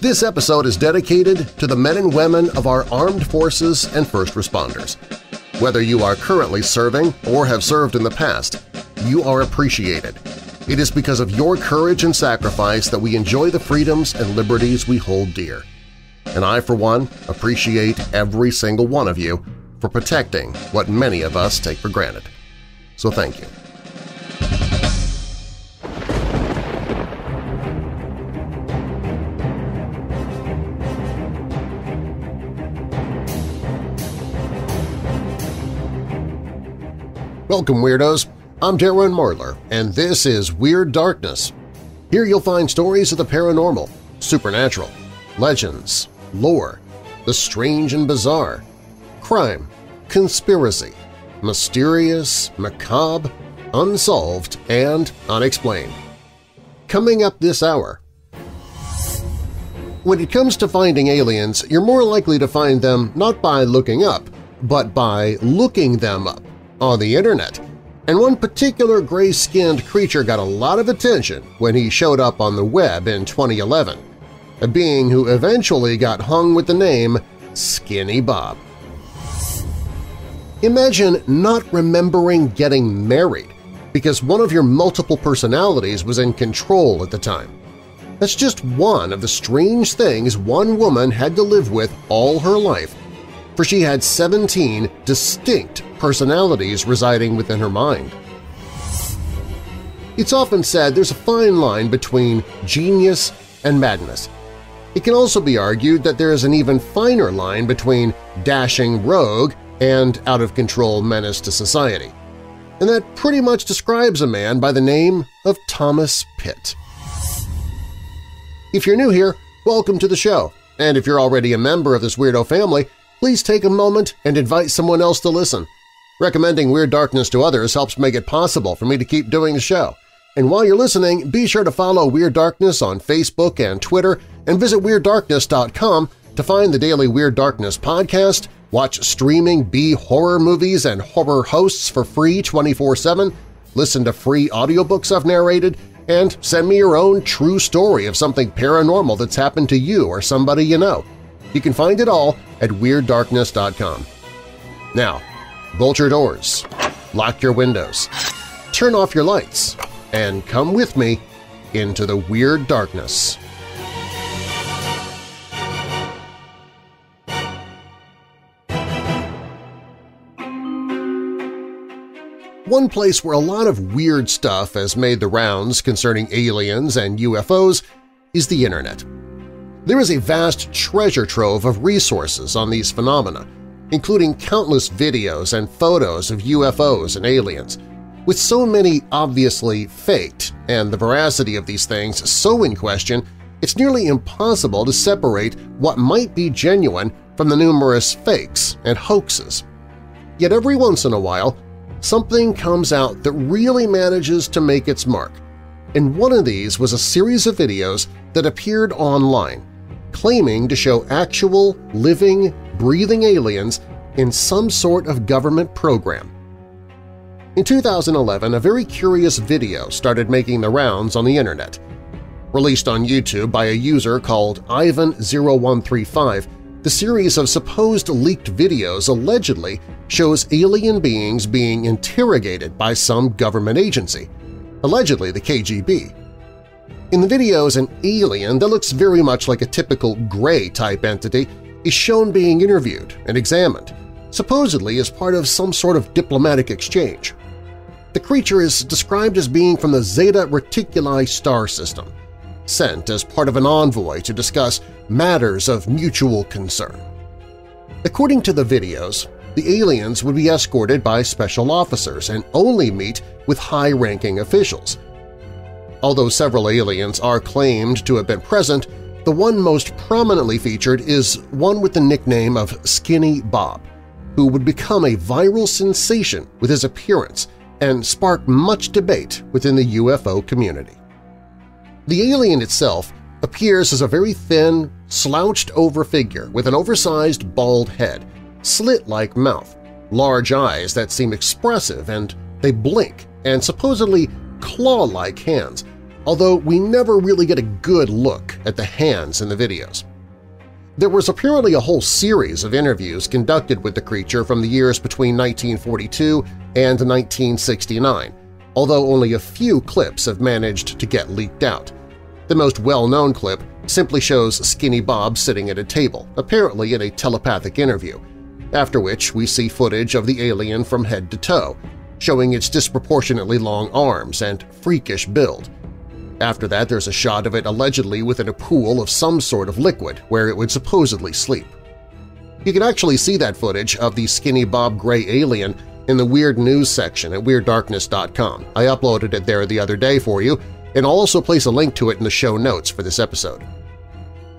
This episode is dedicated to the men and women of our armed forces and first responders. Whether you are currently serving or have served in the past, you are appreciated. It is because of your courage and sacrifice that we enjoy the freedoms and liberties we hold dear. And I, for one, appreciate every single one of you for protecting what many of us take for granted. So thank you. Welcome, Weirdos! I'm Darren Marlar, and this is Weird Darkness. Here you'll find stories of the paranormal, supernatural, legends, lore, the strange and bizarre, crime, conspiracy, mysterious, macabre, unsolved, and unexplained. Coming up this hour… When it comes to finding aliens, you're more likely to find them not by looking up, but by looking them up on the internet, and one particular gray-skinned creature got a lot of attention when he showed up on the web in 2011, a being who eventually got hung with the name Skinny Bob. Imagine not remembering getting married because one of your multiple personalities was in control at the time. That's just one of the strange things one woman had to live with all her life for she had 17 distinct personalities residing within her mind. It's often said there's a fine line between genius and madness. It can also be argued that there is an even finer line between dashing rogue and out-of-control menace to society. And that pretty much describes a man by the name of Thomas Pitt. If you're new here, welcome to the show, and if you're already a member of this weirdo family, please take a moment and invite someone else to listen. Recommending Weird Darkness to others helps make it possible for me to keep doing the show. And while you're listening, be sure to follow Weird Darkness on Facebook and Twitter and visit WeirdDarkness.com to find the daily Weird Darkness podcast, watch streaming B-horror movies and horror hosts for free 24-7, listen to free audiobooks I've narrated, and send me your own true story of something paranormal that's happened to you or somebody you know. You can find it all at WeirdDarkness.com. Now, bolt your doors, lock your windows, turn off your lights, and come with me into the Weird Darkness. One place where a lot of weird stuff has made the rounds concerning aliens and UFOs is the Internet. There is a vast treasure trove of resources on these phenomena, including countless videos and photos of UFOs and aliens. With so many obviously faked and the veracity of these things so in question, it's nearly impossible to separate what might be genuine from the numerous fakes and hoaxes. Yet every once in a while, something comes out that really manages to make its mark, and one of these was a series of videos that appeared online claiming to show actual, living, breathing aliens in some sort of government program. In 2011, a very curious video started making the rounds on the Internet. Released on YouTube by a user called Ivan0135, the series of supposed leaked videos allegedly shows alien beings being interrogated by some government agency, allegedly the KGB. In the videos, an alien that looks very much like a typical Gray-type entity is shown being interviewed and examined, supposedly as part of some sort of diplomatic exchange. The creature is described as being from the Zeta Reticuli star system, sent as part of an envoy to discuss matters of mutual concern. According to the videos, the aliens would be escorted by special officers and only meet with high-ranking officials – Although several aliens are claimed to have been present, the one most prominently featured is one with the nickname of Skinny Bob, who would become a viral sensation with his appearance and spark much debate within the UFO community. The alien itself appears as a very thin, slouched-over figure with an oversized bald head, slit-like mouth, large eyes that seem expressive and they blink, and supposedly claw-like hands, although we never really get a good look at the hands in the videos. There was apparently a whole series of interviews conducted with the creature from the years between 1942 and 1969, although only a few clips have managed to get leaked out. The most well-known clip simply shows Skinny Bob sitting at a table, apparently in a telepathic interview, after which we see footage of the alien from head to toe, showing its disproportionately long arms and freakish build. After that, there's a shot of it allegedly within a pool of some sort of liquid where it would supposedly sleep. You can actually see that footage of the Skinny Bob Gray alien in the Weird News section at WeirdDarkness.com. I uploaded it there the other day for you, and I'll also place a link to it in the show notes for this episode.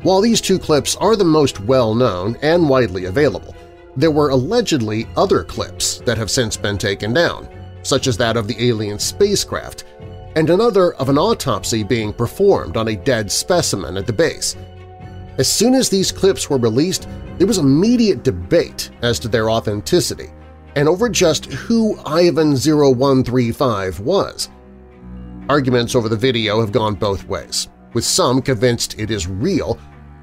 While these two clips are the most well-known and widely available, there were allegedly other clips that have since been taken down, such as that of the alien spacecraft, and another of an autopsy being performed on a dead specimen at the base. As soon as these clips were released, there was immediate debate as to their authenticity and over just who Ivan0135 was. Arguments over the video have gone both ways, with some convinced it is real,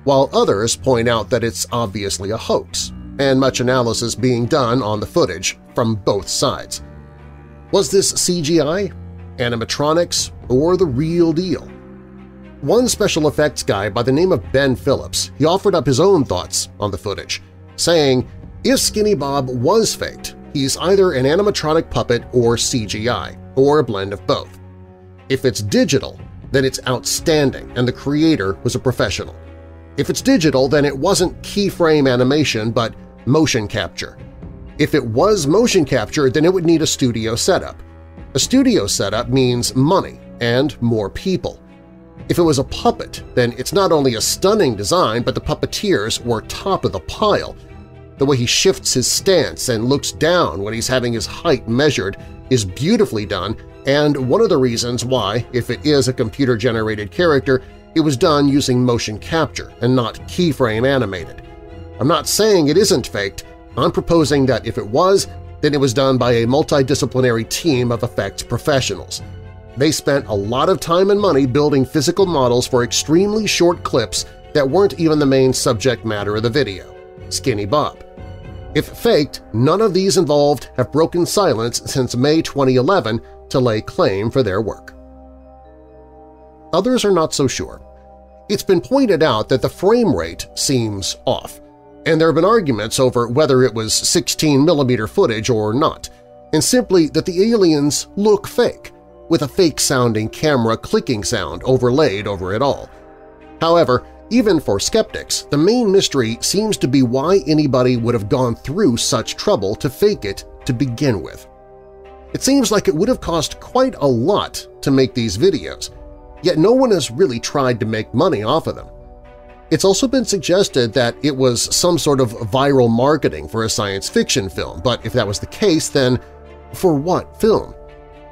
while others point out that it's obviously a hoax, and much analysis being done on the footage from both sides. Was this CGI, animatronics, or the real deal? One special effects guy by the name of Ben Phillips he offered up his own thoughts on the footage, saying, if Skinny Bob was faked, he's either an animatronic puppet or CGI, or a blend of both. If it's digital, then it's outstanding and the creator was a professional. If it's digital, then it wasn't keyframe animation but motion capture. If it was motion capture, then it would need a studio setup. A studio setup means money and more people. If it was a puppet, then it's not only a stunning design, but the puppeteers were top of the pile. The way he shifts his stance and looks down when he's having his height measured is beautifully done and one of the reasons why, if it is a computer-generated character, it was done using motion capture and not keyframe animated. I'm not saying it isn't faked, I'm proposing that if it was, then it was done by a multidisciplinary team of effects professionals. They spent a lot of time and money building physical models for extremely short clips that weren't even the main subject matter of the video – Skinny Bob. If faked, none of these involved have broken silence since May 2011 to lay claim for their work. Others are not so sure. It's been pointed out that the frame rate seems off, and there have been arguments over whether it was 16mm footage or not, and simply that the aliens look fake, with a fake-sounding camera clicking sound overlaid over it all. However, even for skeptics, the main mystery seems to be why anybody would have gone through such trouble to fake it to begin with. It seems like it would have cost quite a lot to make these videos, yet no one has really tried to make money off of them. It's also been suggested that it was some sort of viral marketing for a science fiction film, but if that was the case, then for what film?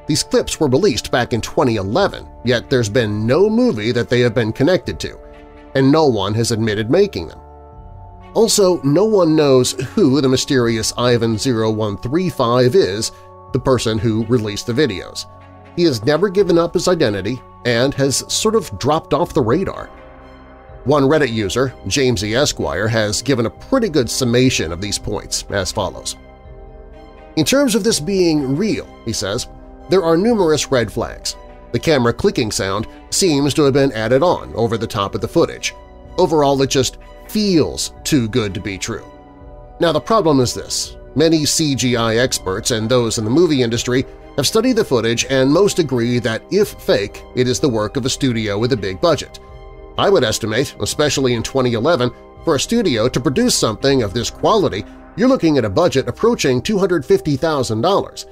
These clips were released back in 2011, yet there's been no movie that they have been connected to, and no one has admitted making them. Also, no one knows who the mysterious Ivan0135 is the person who released the videos. He has never given up his identity and has sort of dropped off the radar. One Reddit user, James E. Esquire, has given a pretty good summation of these points as follows. In terms of this being real, he says, there are numerous red flags. The camera clicking sound seems to have been added on over the top of the footage. Overall, it just feels too good to be true. Now the problem is this. Many CGI experts and those in the movie industry have studied the footage and most agree that if fake, it is the work of a studio with a big budget. I would estimate, especially in 2011, for a studio to produce something of this quality, you're looking at a budget approaching $250,000.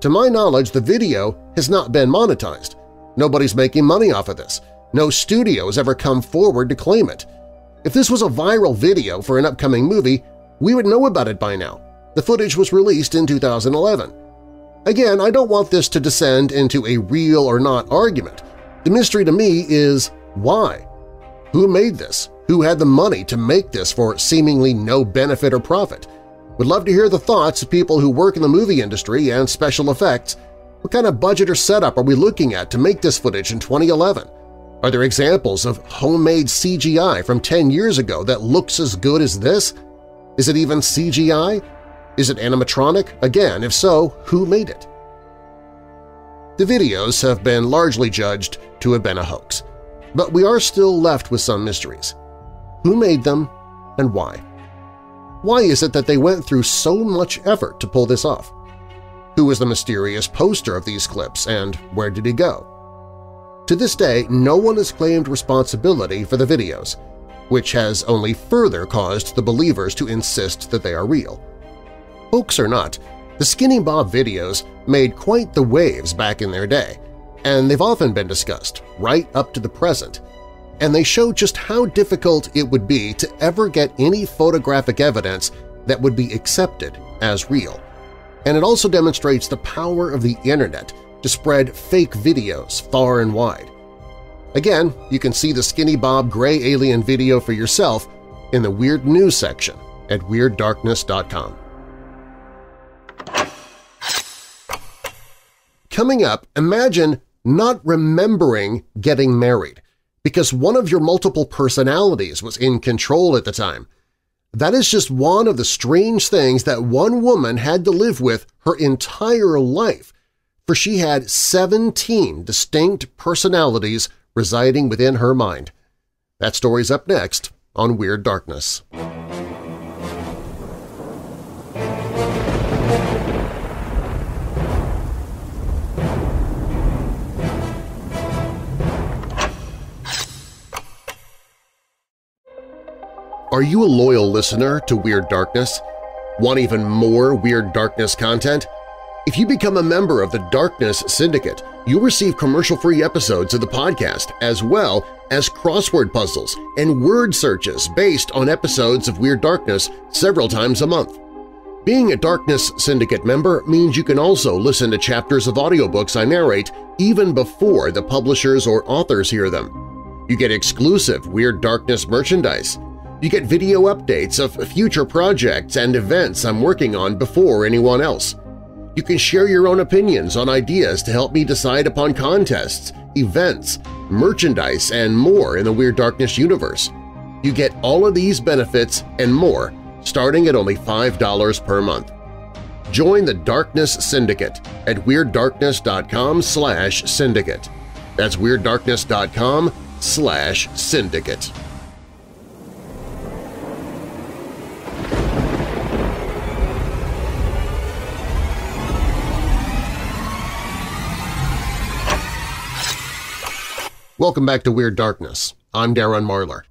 To my knowledge, the video has not been monetized. Nobody's making money off of this. No studio has ever come forward to claim it. If this was a viral video for an upcoming movie, we would know about it by now. The footage was released in 2011. Again, I don't want this to descend into a real or not argument. The mystery to me is why? Who made this? Who had the money to make this for seemingly no benefit or profit? Would love to hear the thoughts of people who work in the movie industry and special effects. What kind of budget or setup are we looking at to make this footage in 2011? Are there examples of homemade CGI from 10 years ago that looks as good as this? Is it even CGI? Is it animatronic? Again, if so, who made it? The videos have been largely judged to have been a hoax, but we are still left with some mysteries. Who made them and why? Why is it that they went through so much effort to pull this off? Who was the mysterious poster of these clips and where did he go? To this day, no one has claimed responsibility for the videos, which has only further caused the believers to insist that they are real. Hoax or not, the Skinny Bob videos made quite the waves back in their day, and they've often been discussed, right up to the present, and they show just how difficult it would be to ever get any photographic evidence that would be accepted as real. And it also demonstrates the power of the Internet to spread fake videos far and wide. Again, you can see the Skinny Bob Gray Alien video for yourself in the Weird News section at WeirdDarkness.com. Coming up, imagine not remembering getting married because one of your multiple personalities was in control at the time. That is just one of the strange things that one woman had to live with her entire life for she had 17 distinct personalities residing within her mind. That story's up next on Weird Darkness. Are you a loyal listener to Weird Darkness? Want even more Weird Darkness content? If you become a member of the Darkness Syndicate, you'll receive commercial-free episodes of the podcast as well as crossword puzzles and word searches based on episodes of Weird Darkness several times a month. Being a Darkness Syndicate member means you can also listen to chapters of audiobooks I narrate even before the publishers or authors hear them. You get exclusive Weird Darkness merchandise. You get video updates of future projects and events I'm working on before anyone else. You can share your own opinions on ideas to help me decide upon contests, events, merchandise, and more in the Weird Darkness universe. You get all of these benefits and more starting at only $5 per month. Join the Darkness Syndicate at WeirdDarkness.com slash syndicate. That's WeirdDarkness.com slash syndicate. Welcome back to Weird Darkness. I'm Darren Marlar.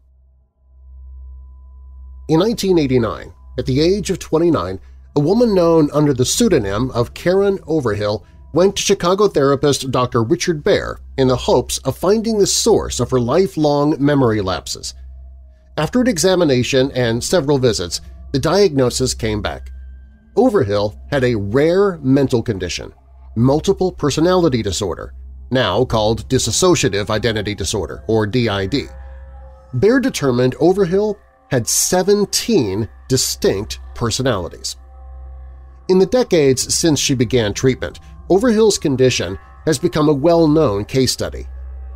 In 1989, at the age of 29, a woman known under the pseudonym of Karen Overhill went to Chicago therapist Dr. Richard Baer in the hopes of finding the source of her lifelong memory lapses. After an examination and several visits, the diagnosis came back. Overhill had a rare mental condition, multiple personality disorder, now called Dissociative Identity Disorder, or DID. Baer determined Overhill had 17 distinct personalities. In the decades since she began treatment, Overhill's condition has become a well-known case study.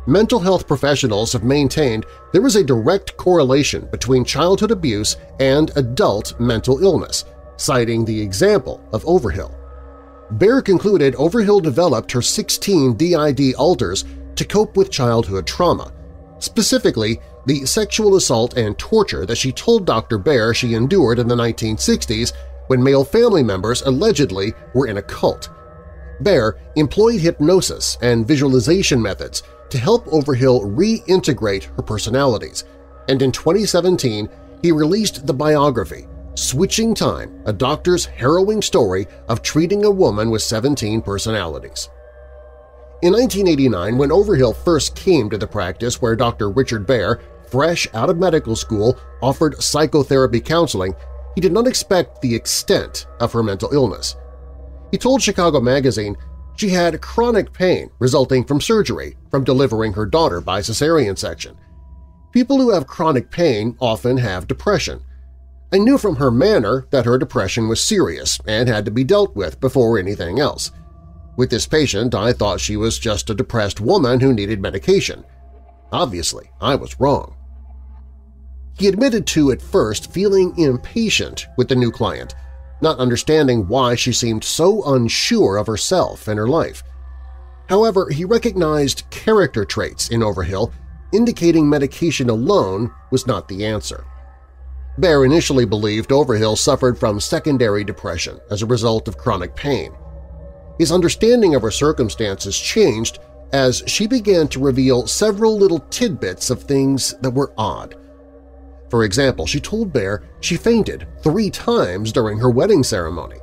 Mental health professionals have maintained there is a direct correlation between childhood abuse and adult mental illness, citing the example of Overhill. Baer concluded Overhill developed her 16 DID alters to cope with childhood trauma, specifically the sexual assault and torture that she told Dr. Baer she endured in the 1960s when male family members allegedly were in a cult. Baer employed hypnosis and visualization methods to help Overhill reintegrate her personalities, and in 2017 he released the biography Switching Time, a doctor's harrowing story of treating a woman with 17 personalities. In 1989, when Overhill first came to the practice where Dr. Richard Baer, fresh out of medical school, offered psychotherapy counseling, he did not expect the extent of her mental illness. He told Chicago Magazine she had chronic pain resulting from surgery from delivering her daughter by cesarean section. People who have chronic pain often have depression, I knew from her manner that her depression was serious and had to be dealt with before anything else. With this patient, I thought she was just a depressed woman who needed medication. Obviously, I was wrong. He admitted to, at first, feeling impatient with the new client, not understanding why she seemed so unsure of herself and her life. However, he recognized character traits in Overhill indicating medication alone was not the answer. Baer initially believed Overhill suffered from secondary depression as a result of chronic pain. His understanding of her circumstances changed as she began to reveal several little tidbits of things that were odd. For example, she told Baer she fainted three times during her wedding ceremony.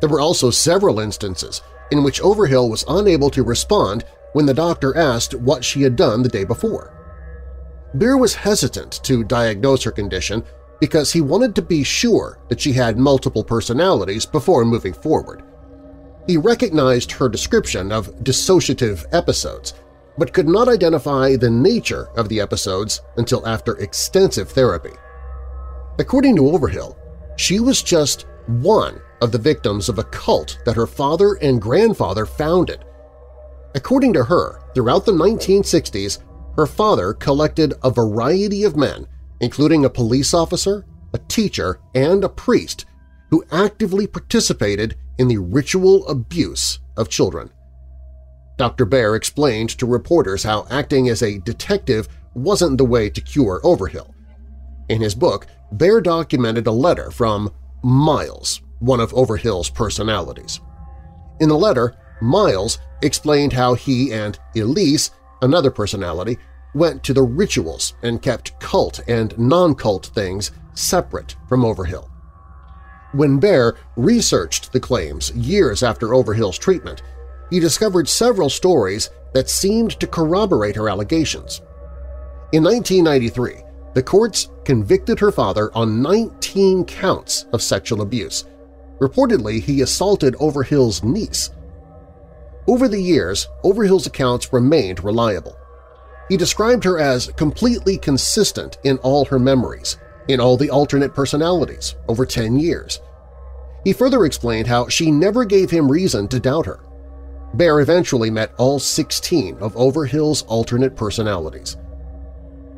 There were also several instances in which Overhill was unable to respond when the doctor asked what she had done the day before. Baer was hesitant to diagnose her condition because he wanted to be sure that she had multiple personalities before moving forward. He recognized her description of dissociative episodes, but could not identify the nature of the episodes until after extensive therapy. According to Overhill, she was just one of the victims of a cult that her father and grandfather founded. According to her, throughout the 1960s, her father collected a variety of men, including a police officer, a teacher, and a priest, who actively participated in the ritual abuse of children. Dr. Baer explained to reporters how acting as a detective wasn't the way to cure Overhill. In his book, Baer documented a letter from Miles, one of Overhill's personalities. In the letter, Miles explained how he and Elise, another personality, went to the rituals and kept cult and non-cult things separate from Overhill. When Baer researched the claims years after Overhill's treatment, he discovered several stories that seemed to corroborate her allegations. In 1993, the courts convicted her father on 19 counts of sexual abuse. Reportedly, he assaulted Overhill's niece. Over the years, Overhill's accounts remained reliable. He described her as completely consistent in all her memories, in all the alternate personalities, over 10 years. He further explained how she never gave him reason to doubt her. Baer eventually met all 16 of Overhill's alternate personalities.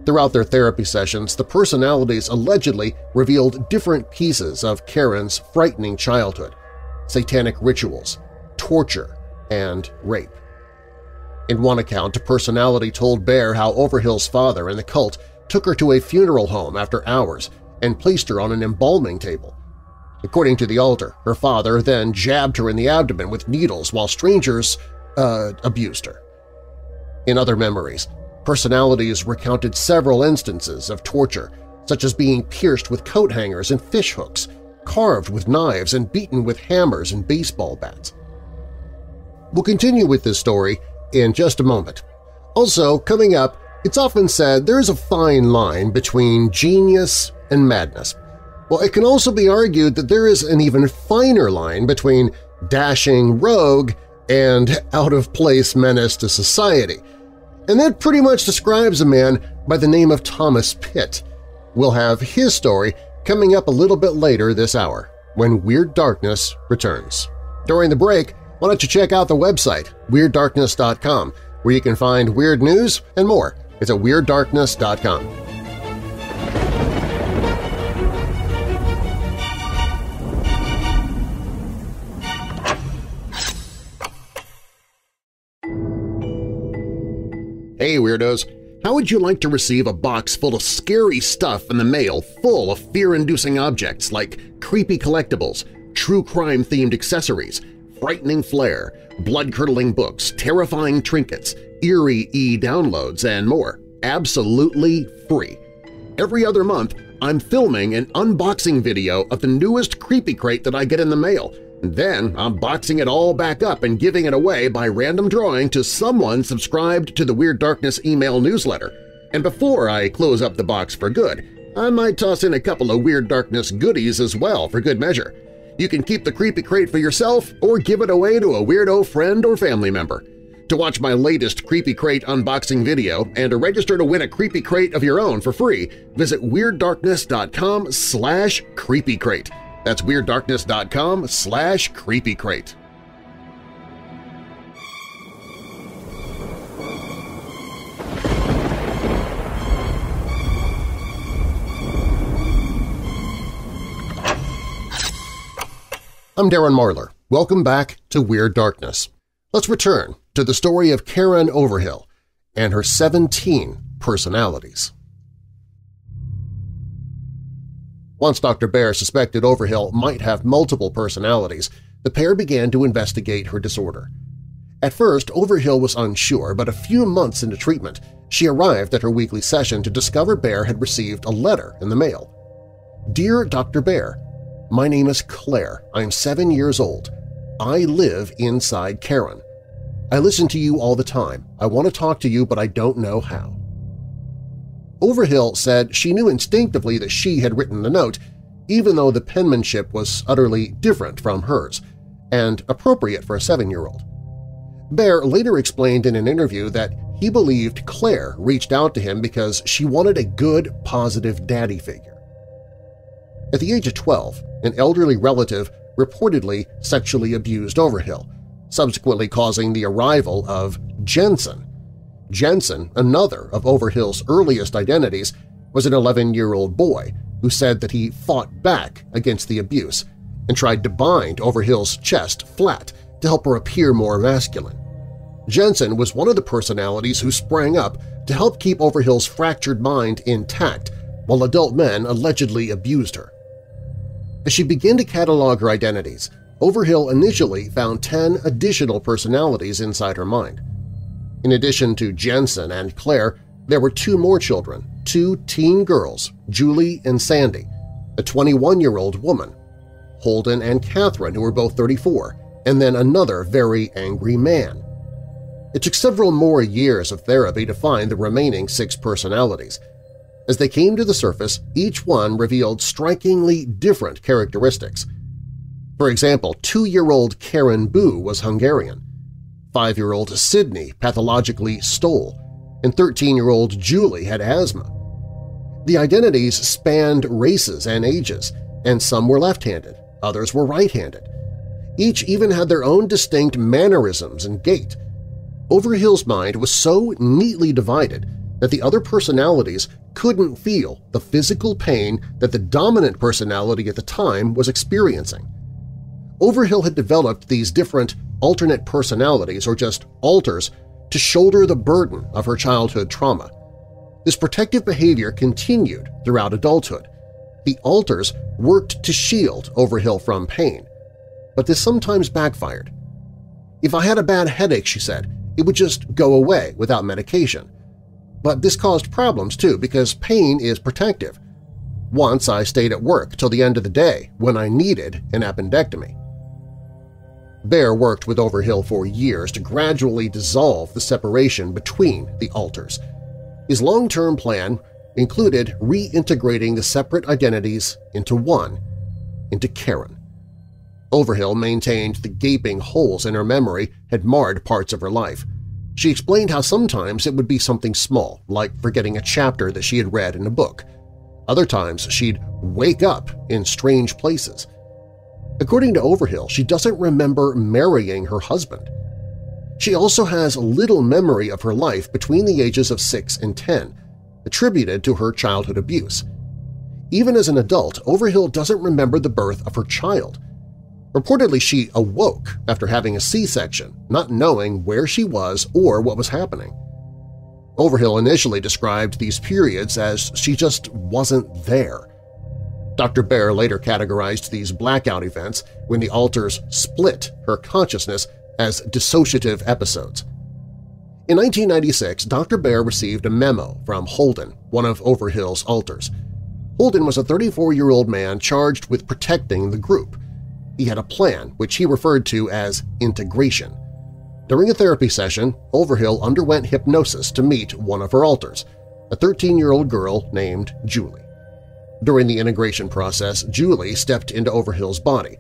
Throughout their therapy sessions, the personalities allegedly revealed different pieces of Karen's frightening childhood, satanic rituals, torture, and rape. In one account, a personality told Baer how Overhill's father and the cult took her to a funeral home after hours and placed her on an embalming table. According to the alter, her father then jabbed her in the abdomen with needles while strangers uh, abused her. In other memories, personalities recounted several instances of torture, such as being pierced with coat hangers and fish hooks, carved with knives and beaten with hammers and baseball bats. We'll continue with this story in just a moment. Also, coming up, it's often said there is a fine line between genius and madness. Well, it can also be argued that there is an even finer line between dashing rogue and out-of-place menace to society. And that pretty much describes a man by the name of Thomas Pitt. We'll have his story coming up a little bit later this hour, when Weird Darkness returns. During the break, why don't you check out the website, WeirdDarkness.com, where you can find weird news and more. It's at WeirdDarkness.com. Hey Weirdos! How would you like to receive a box full of scary stuff in the mail full of fear-inducing objects like creepy collectibles, true crime-themed accessories, frightening flair, blood-curdling books, terrifying trinkets, eerie e-downloads, and more, absolutely free. Every other month, I'm filming an unboxing video of the newest Creepy Crate that I get in the mail, then I'm boxing it all back up and giving it away by random drawing to someone subscribed to the Weird Darkness email newsletter. And before I close up the box for good, I might toss in a couple of Weird Darkness goodies as well for good measure. You can keep the Creepy Crate for yourself or give it away to a weirdo friend or family member. To watch my latest Creepy Crate unboxing video and to register to win a Creepy Crate of your own for free, visit WeirdDarkness.com slash creepycrate. That's WeirdDarkness.com slash creepycrate. I'm Darren Marlar. Welcome back to Weird Darkness. Let's return to the story of Karen Overhill and her 17 personalities. Once Dr. Baer suspected Overhill might have multiple personalities, the pair began to investigate her disorder. At first, Overhill was unsure, but a few months into treatment, she arrived at her weekly session to discover Baer had received a letter in the mail. Dear Dr. Baer, my name is Claire. I am seven years old. I live inside Karen. I listen to you all the time. I want to talk to you, but I don't know how. Overhill said she knew instinctively that she had written the note, even though the penmanship was utterly different from hers and appropriate for a seven-year-old. Baer later explained in an interview that he believed Claire reached out to him because she wanted a good, positive daddy figure. At the age of 12, an elderly relative reportedly sexually abused Overhill, subsequently causing the arrival of Jensen. Jensen, another of Overhill's earliest identities, was an 11-year-old boy who said that he fought back against the abuse and tried to bind Overhill's chest flat to help her appear more masculine. Jensen was one of the personalities who sprang up to help keep Overhill's fractured mind intact while adult men allegedly abused her. As she began to catalog her identities, Overhill initially found 10 additional personalities inside her mind. In addition to Jensen and Claire, there were two more children, two teen girls, Julie and Sandy, a 21-year-old woman, Holden and Catherine, who were both 34, and then another very angry man. It took several more years of therapy to find the remaining six personalities – as they came to the surface, each one revealed strikingly different characteristics. For example, two-year-old Karen Boo was Hungarian, five-year-old Sydney pathologically stole, and 13-year-old Julie had asthma. The identities spanned races and ages, and some were left-handed, others were right-handed. Each even had their own distinct mannerisms and gait. Overhill's mind was so neatly divided that the other personalities couldn't feel the physical pain that the dominant personality at the time was experiencing. Overhill had developed these different alternate personalities, or just alters, to shoulder the burden of her childhood trauma. This protective behavior continued throughout adulthood. The alters worked to shield Overhill from pain, but this sometimes backfired. If I had a bad headache, she said, it would just go away without medication. But this caused problems too because pain is protective. Once I stayed at work till the end of the day when I needed an appendectomy. Baer worked with Overhill for years to gradually dissolve the separation between the alters. His long-term plan included reintegrating the separate identities into one, into Karen. Overhill maintained the gaping holes in her memory had marred parts of her life. She explained how sometimes it would be something small, like forgetting a chapter that she had read in a book. Other times she'd wake up in strange places. According to Overhill, she doesn't remember marrying her husband. She also has little memory of her life between the ages of 6 and 10, attributed to her childhood abuse. Even as an adult, Overhill doesn't remember the birth of her child. Reportedly, she awoke after having a C-section, not knowing where she was or what was happening. Overhill initially described these periods as she just wasn't there. Dr. Baer later categorized these blackout events when the alters split her consciousness as dissociative episodes. In 1996, Dr. Baer received a memo from Holden, one of Overhill's alters. Holden was a 34-year-old man charged with protecting the group, he had a plan which he referred to as integration. During a therapy session, Overhill underwent hypnosis to meet one of her alters, a 13-year-old girl named Julie. During the integration process, Julie stepped into Overhill's body,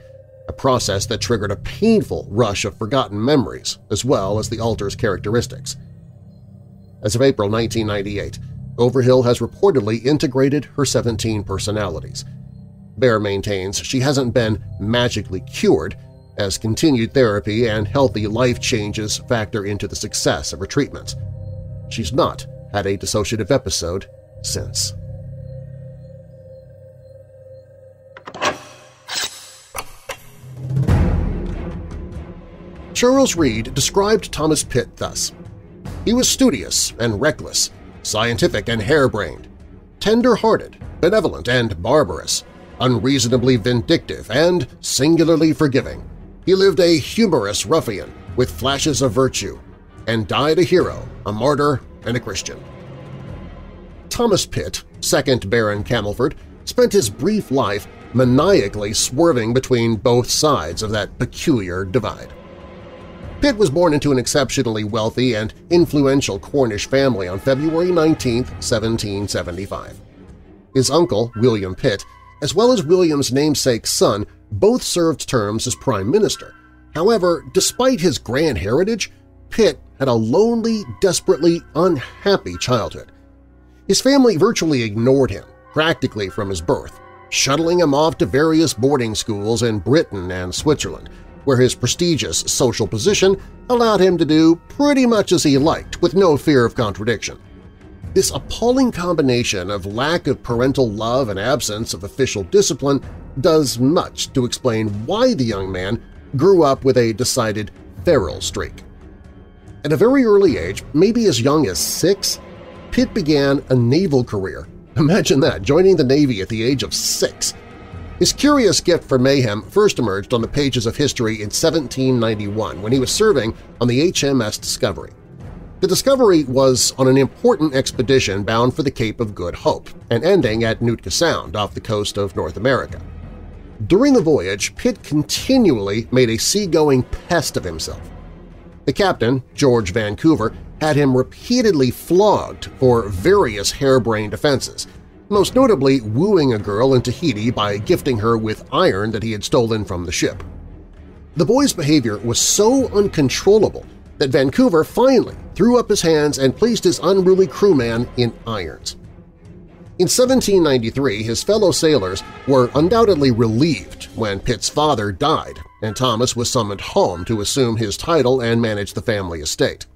a process that triggered a painful rush of forgotten memories as well as the alter's characteristics. As of April 1998, Overhill has reportedly integrated her 17 personalities – Baer maintains she hasn't been magically cured, as continued therapy and healthy life changes factor into the success of her treatments. She's not had a dissociative episode since. Charles Reade described Thomas Pitt thus, He was studious and reckless, scientific and harebrained, tender-hearted, benevolent and barbarous, unreasonably vindictive and singularly forgiving. He lived a humorous ruffian with flashes of virtue, and died a hero, a martyr, and a Christian. Thomas Pitt, 2nd Baron Camelford, spent his brief life maniacally swerving between both sides of that peculiar divide. Pitt was born into an exceptionally wealthy and influential Cornish family on February 19, 1775. His uncle, William Pitt, as well as William's namesake son, both served terms as Prime Minister. However, despite his grand heritage, Pitt had a lonely, desperately unhappy childhood. His family virtually ignored him, practically from his birth, shuttling him off to various boarding schools in Britain and Switzerland, where his prestigious social position allowed him to do pretty much as he liked with no fear of contradiction. This appalling combination of lack of parental love and absence of official discipline does much to explain why the young man grew up with a decided feral streak. At a very early age, maybe as young as six, Pitt began a naval career Imagine that, joining the Navy at the age of six. His curious gift for mayhem first emerged on the pages of history in 1791 when he was serving on the HMS Discovery. The Discovery was on an important expedition bound for the Cape of Good Hope and ending at Nootka Sound off the coast of North America. During the voyage, Pitt continually made a seagoing pest of himself. The captain, George Vancouver, had him repeatedly flogged for various harebrained offenses, most notably wooing a girl in Tahiti by gifting her with iron that he had stolen from the ship. The boy's behavior was so uncontrollable that Vancouver finally threw up his hands and placed his unruly crewman in irons. In 1793, his fellow sailors were undoubtedly relieved when Pitt's father died and Thomas was summoned home to assume his title and manage the family estate.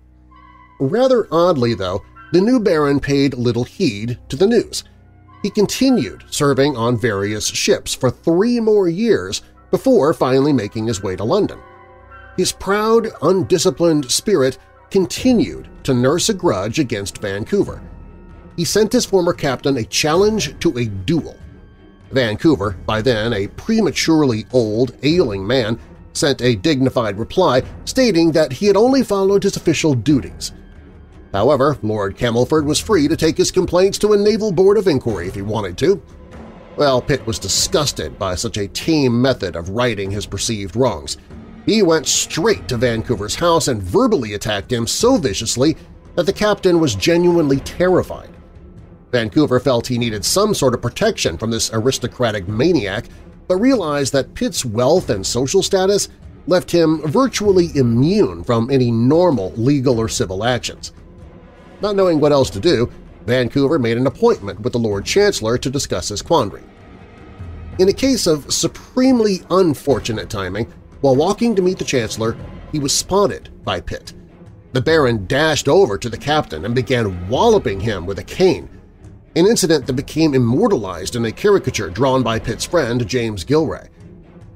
Rather oddly, though, the new Baron paid little heed to the news. He continued serving on various ships for three more years before finally making his way to London. His proud, undisciplined spirit continued to nurse a grudge against Vancouver. He sent his former captain a challenge to a duel. Vancouver, by then a prematurely old, ailing man, sent a dignified reply stating that he had only followed his official duties. However, Lord Camelford was free to take his complaints to a Naval Board of Inquiry if he wanted to. Well, Pitt was disgusted by such a tame method of righting his perceived wrongs. He went straight to Vancouver's house and verbally attacked him so viciously that the captain was genuinely terrified. Vancouver felt he needed some sort of protection from this aristocratic maniac, but realized that Pitt's wealth and social status left him virtually immune from any normal legal or civil actions. Not knowing what else to do, Vancouver made an appointment with the Lord Chancellor to discuss his quandary. In a case of supremely unfortunate timing, while walking to meet the Chancellor, he was spotted by Pitt. The Baron dashed over to the captain and began walloping him with a cane, an incident that became immortalized in a caricature drawn by Pitt's friend James Gillray.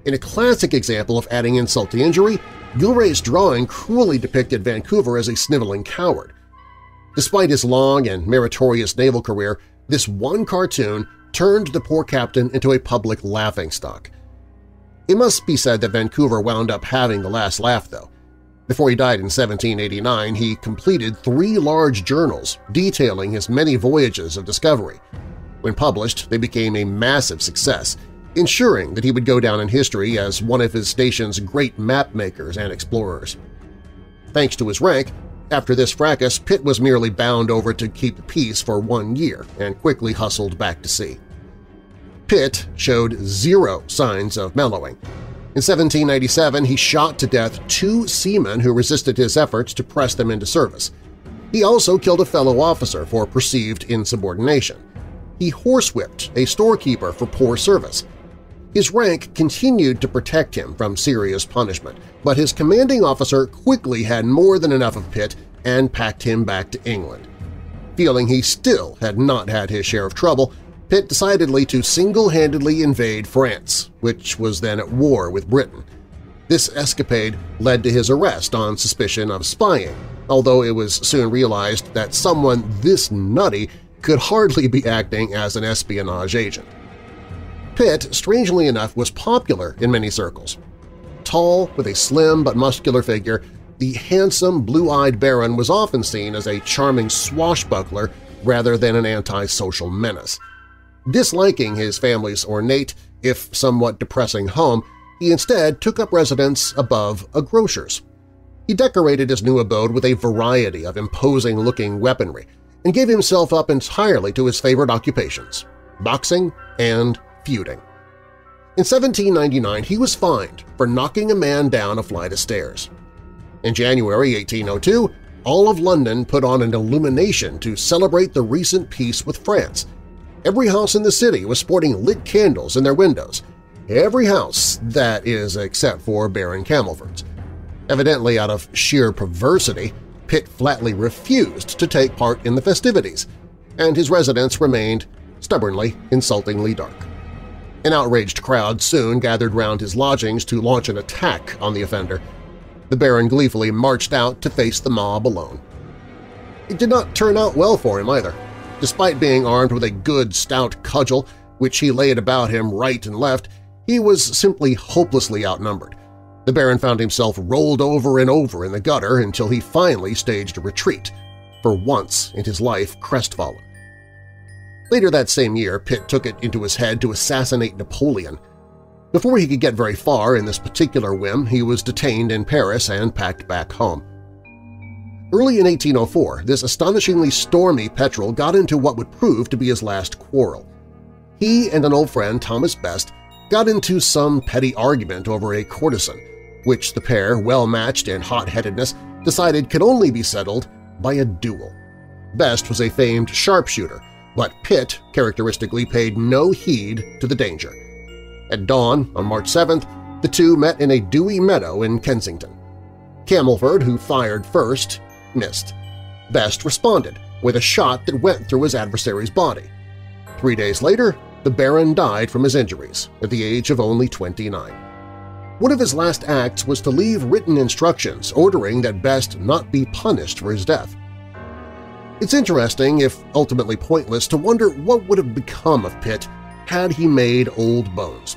In a classic example of adding insult to injury, Gillray's drawing cruelly depicted Vancouver as a sniveling coward. Despite his long and meritorious naval career, this one cartoon turned the poor captain into a public laughingstock. It must be said that Vancouver wound up having the last laugh, though. Before he died in 1789, he completed three large journals detailing his many voyages of discovery. When published, they became a massive success, ensuring that he would go down in history as one of his nation's great map-makers and explorers. Thanks to his rank, after this fracas, Pitt was merely bound over to keep the peace for one year and quickly hustled back to sea. Pitt showed zero signs of mellowing. In 1797, he shot to death two seamen who resisted his efforts to press them into service. He also killed a fellow officer for perceived insubordination. He horsewhipped a storekeeper for poor service, his rank continued to protect him from serious punishment, but his commanding officer quickly had more than enough of Pitt and packed him back to England. Feeling he still had not had his share of trouble, Pitt decidedly to single-handedly invade France, which was then at war with Britain. This escapade led to his arrest on suspicion of spying, although it was soon realized that someone this nutty could hardly be acting as an espionage agent. Pitt, strangely enough, was popular in many circles. Tall, with a slim but muscular figure, the handsome, blue-eyed Baron was often seen as a charming swashbuckler rather than an antisocial menace. Disliking his family's ornate, if somewhat depressing home, he instead took up residence above a grocer's. He decorated his new abode with a variety of imposing-looking weaponry and gave himself up entirely to his favorite occupations – boxing and feuding. In 1799 he was fined for knocking a man down a flight of stairs. In January 1802, all of London put on an illumination to celebrate the recent peace with France. Every house in the city was sporting lit candles in their windows. Every house, that is, except for Baron Camelford's. Evidently out of sheer perversity, Pitt flatly refused to take part in the festivities, and his residence remained stubbornly, insultingly dark. An outraged crowd soon gathered round his lodgings to launch an attack on the offender. The Baron gleefully marched out to face the mob alone. It did not turn out well for him either. Despite being armed with a good, stout cudgel, which he laid about him right and left, he was simply hopelessly outnumbered. The Baron found himself rolled over and over in the gutter until he finally staged a retreat, for once in his life crestfallen. Later that same year, Pitt took it into his head to assassinate Napoleon. Before he could get very far in this particular whim, he was detained in Paris and packed back home. Early in 1804, this astonishingly stormy petrel got into what would prove to be his last quarrel. He and an old friend, Thomas Best, got into some petty argument over a courtesan, which the pair, well-matched in hot-headedness, decided could only be settled by a duel. Best was a famed sharpshooter, but Pitt characteristically paid no heed to the danger. At dawn on March 7th, the two met in a dewy meadow in Kensington. Camelford, who fired first, missed. Best responded with a shot that went through his adversary's body. Three days later, the Baron died from his injuries at the age of only 29. One of his last acts was to leave written instructions ordering that Best not be punished for his death. It's interesting, if ultimately pointless, to wonder what would have become of Pitt had he made old bones.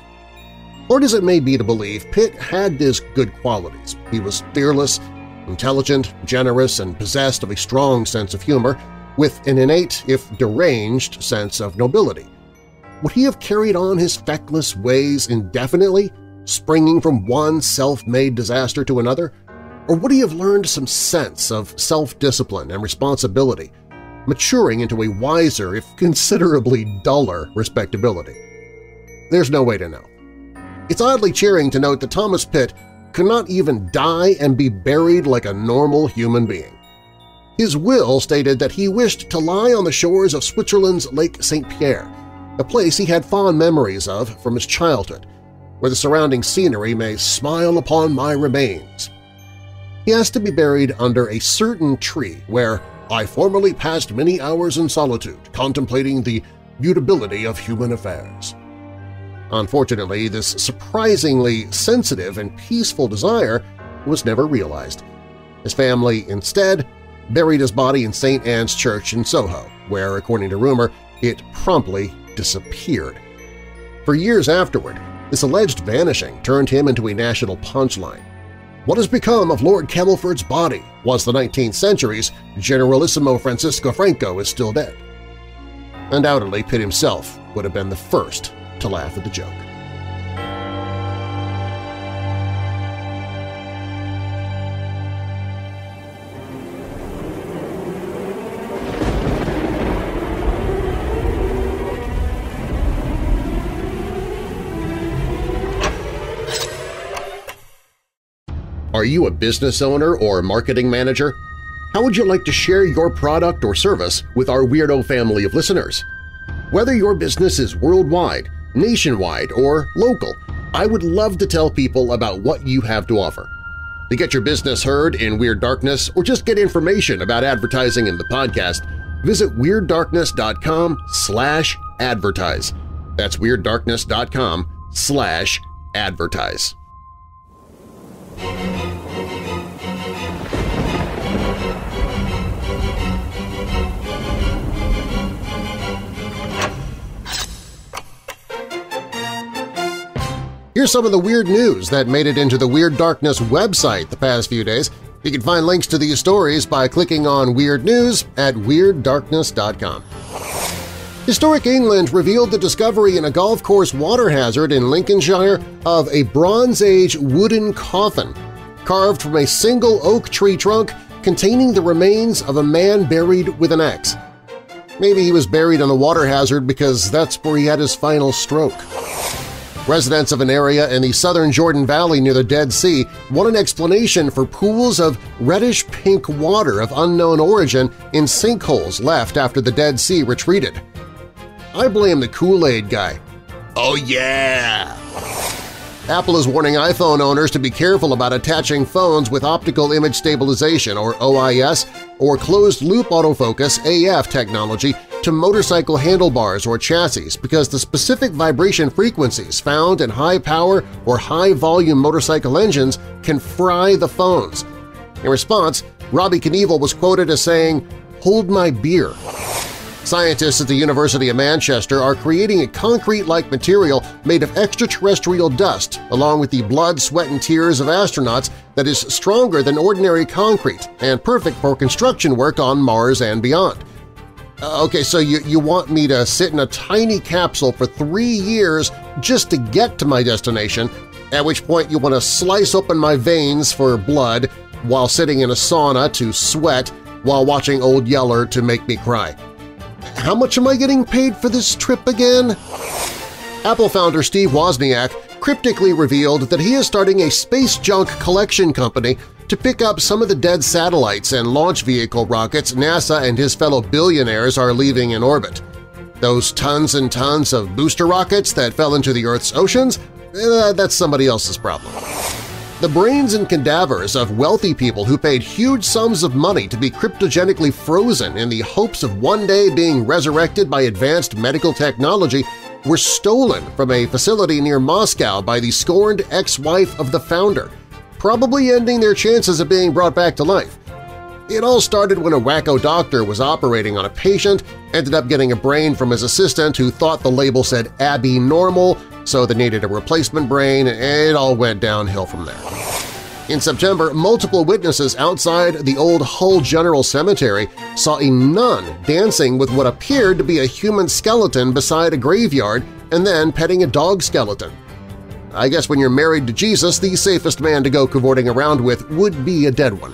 Hard as it may be to believe, Pitt had his good qualities. He was fearless, intelligent, generous, and possessed of a strong sense of humor, with an innate, if deranged, sense of nobility. Would he have carried on his feckless ways indefinitely, springing from one self-made disaster to another, or would he have learned some sense of self-discipline and responsibility, maturing into a wiser, if considerably duller, respectability? There's no way to know. It's oddly cheering to note that Thomas Pitt could not even die and be buried like a normal human being. His will stated that he wished to lie on the shores of Switzerland's Lake St. Pierre, a place he had fond memories of from his childhood, where the surrounding scenery may smile upon my remains, he asked to be buried under a certain tree where I formerly passed many hours in solitude contemplating the mutability of human affairs. Unfortunately, this surprisingly sensitive and peaceful desire was never realized. His family instead buried his body in St. Anne's Church in Soho, where, according to rumor, it promptly disappeared. For years afterward, this alleged vanishing turned him into a national punchline. What has become of Lord Camelford's body was the 19th century's Generalissimo Francisco Franco is still dead? Undoubtedly, Pitt himself would have been the first to laugh at the joke. Are you a business owner or marketing manager? How would you like to share your product or service with our Weirdo family of listeners? Whether your business is worldwide, nationwide, or local, I would love to tell people about what you have to offer. To get your business heard in Weird Darkness or just get information about advertising in the podcast, visit WeirdDarkness.com slash advertise. That's WeirdDarkness.com slash advertise. Here's some of the weird news that made it into the Weird Darkness website the past few days. You can find links to these stories by clicking on Weird News at WeirdDarkness.com. Historic England revealed the discovery in a golf course water hazard in Lincolnshire of a Bronze Age wooden coffin carved from a single oak tree trunk containing the remains of a man buried with an axe. Maybe he was buried in the water hazard because that's where he had his final stroke. Residents of an area in the southern Jordan Valley near the Dead Sea want an explanation for pools of reddish-pink water of unknown origin in sinkholes left after the Dead Sea retreated. I blame the Kool-Aid guy. Oh yeah! Apple is warning iPhone owners to be careful about attaching phones with optical image stabilization or OIS or closed-loop autofocus AF technology to motorcycle handlebars or chassis because the specific vibration frequencies found in high-power or high-volume motorcycle engines can fry the phones. In response, Robbie Knievel was quoted as saying, "'Hold my beer.' Scientists at the University of Manchester are creating a concrete-like material made of extraterrestrial dust along with the blood, sweat, and tears of astronauts that is stronger than ordinary concrete and perfect for construction work on Mars and beyond. Uh, okay, so you, you want me to sit in a tiny capsule for three years just to get to my destination, at which point you want to slice open my veins for blood while sitting in a sauna to sweat while watching Old Yeller to make me cry. How much am I getting paid for this trip again? Apple founder Steve Wozniak cryptically revealed that he is starting a space junk collection company to pick up some of the dead satellites and launch vehicle rockets NASA and his fellow billionaires are leaving in orbit. Those tons and tons of booster rockets that fell into the Earth's oceans? Eh, that's somebody else's problem. The brains and cadavers of wealthy people who paid huge sums of money to be cryogenically frozen in the hopes of one day being resurrected by advanced medical technology were stolen from a facility near Moscow by the scorned ex-wife of the founder, probably ending their chances of being brought back to life. It all started when a wacko doctor was operating on a patient, ended up getting a brain from his assistant who thought the label said Abby Normal, so they needed a replacement brain, and it all went downhill from there. In September, multiple witnesses outside the old Hull General Cemetery saw a nun dancing with what appeared to be a human skeleton beside a graveyard and then petting a dog skeleton. I guess when you're married to Jesus, the safest man to go cavorting around with would be a dead one.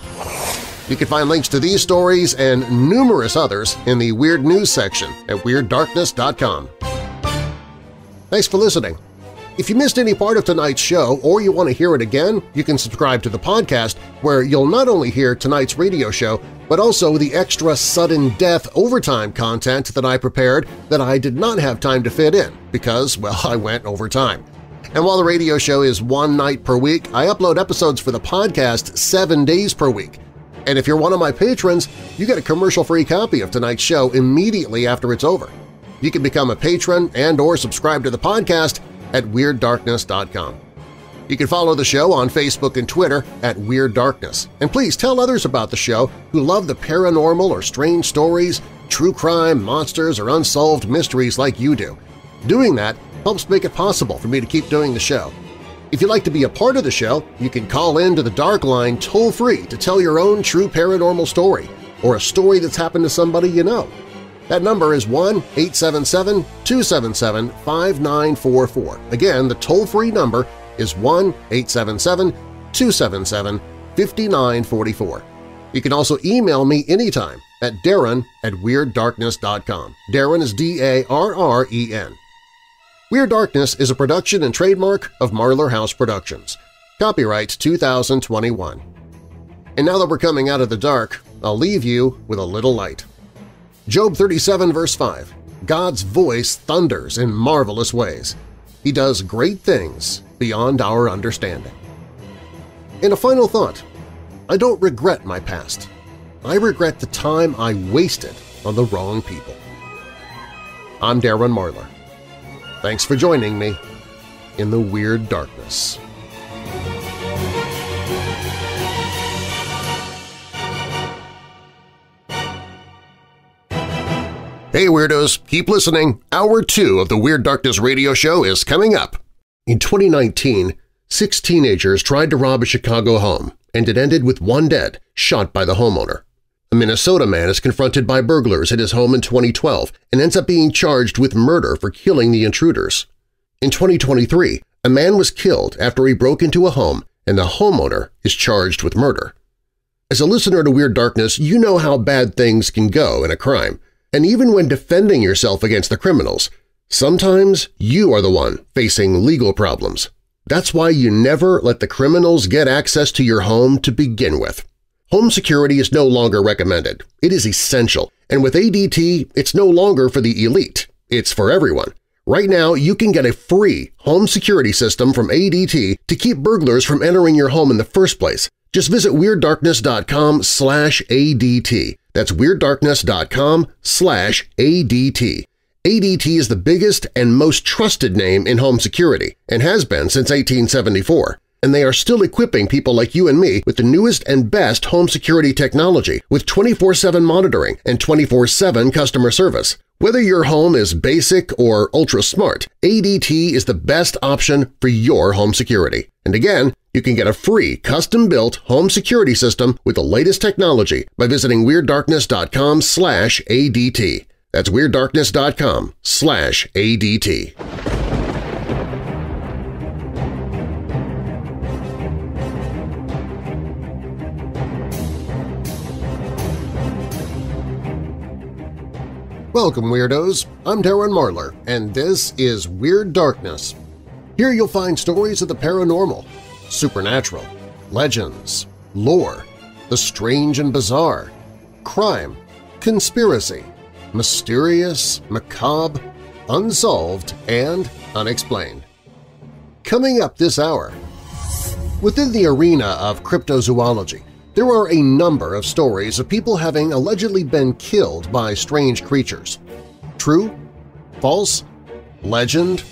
You can find links to these stories and numerous others in the Weird News section at WeirdDarkness.com. Thanks for listening. If you missed any part of tonight's show or you want to hear it again, you can subscribe to the podcast where you'll not only hear tonight's radio show, but also the extra sudden death overtime content that I prepared that I did not have time to fit in because, well, I went overtime. And while the radio show is one night per week, I upload episodes for the podcast seven days per week. And if you're one of my patrons, you get a commercial-free copy of tonight's show immediately after it's over. You can become a patron and or subscribe to the podcast at WeirdDarkness.com. You can follow the show on Facebook and Twitter at Weird Darkness, and please tell others about the show who love the paranormal or strange stories, true crime, monsters, or unsolved mysteries like you do. Doing that helps make it possible for me to keep doing the show. If you'd like to be a part of the show, you can call in to the Dark Line toll-free to tell your own true paranormal story or a story that's happened to somebody you know. That number is 1-877-277-5944. Again, the toll-free number is 1-877-277-5944. You can also email me anytime at darren at WeirdDarkness.com. Darren is D-A-R-R-E-N. Weird Darkness is a production and trademark of Marlar House Productions. Copyright 2021. And now that we're coming out of the dark, I'll leave you with a little light. Job 37 verse 5, God's voice thunders in marvelous ways. He does great things beyond our understanding. In a final thought, I don't regret my past. I regret the time I wasted on the wrong people. I'm Darren Marlar. Thanks for joining me in the Weird Darkness. Hey Weirdos, keep listening. Hour 2 of the Weird Darkness radio show is coming up. In 2019, six teenagers tried to rob a Chicago home, and it ended with one dead, shot by the homeowner. A Minnesota man is confronted by burglars at his home in 2012 and ends up being charged with murder for killing the intruders. In 2023, a man was killed after he broke into a home and the homeowner is charged with murder. As a listener to Weird Darkness, you know how bad things can go in a crime, and even when defending yourself against the criminals, sometimes you are the one facing legal problems. That's why you never let the criminals get access to your home to begin with. Home security is no longer recommended. It is essential, and with ADT, it's no longer for the elite. It's for everyone. Right now, you can get a free home security system from ADT to keep burglars from entering your home in the first place. Just visit WeirdDarkness.com slash ADT. That's WeirdDarkness.com slash ADT. ADT is the biggest and most trusted name in home security and has been since 1874 and they are still equipping people like you and me with the newest and best home security technology with 24-7 monitoring and 24-7 customer service. Whether your home is basic or ultra-smart, ADT is the best option for your home security. And again, you can get a free custom-built home security system with the latest technology by visiting WeirdDarkness.com ADT. That's WeirdDarkness.com ADT. Welcome, Weirdos! I'm Darren Marlar, and this is Weird Darkness. Here you'll find stories of the paranormal, supernatural, legends, lore, the strange and bizarre, crime, conspiracy, mysterious, macabre, unsolved, and unexplained. Coming up this hour, within the arena of cryptozoology, there are a number of stories of people having allegedly been killed by strange creatures. True? False? Legend?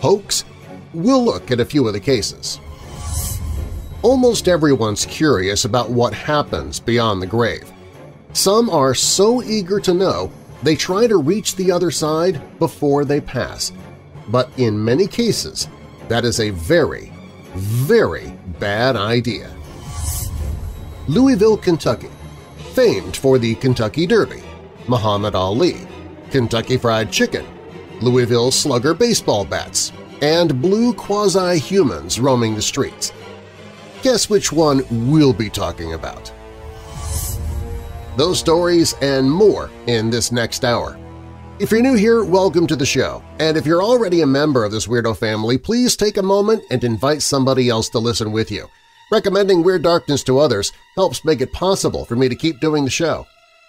Hoax? We'll look at a few of the cases. Almost everyone's curious about what happens beyond the grave. Some are so eager to know they try to reach the other side before they pass. But in many cases, that is a very, very bad idea. Louisville, Kentucky, famed for the Kentucky Derby, Muhammad Ali, Kentucky Fried Chicken, Louisville Slugger baseball bats, and blue quasi-humans roaming the streets. Guess which one we'll be talking about. Those stories and more in this next hour. If you're new here, welcome to the show, and if you're already a member of this weirdo family, please take a moment and invite somebody else to listen with you. Recommending Weird Darkness to others helps make it possible for me to keep doing the show.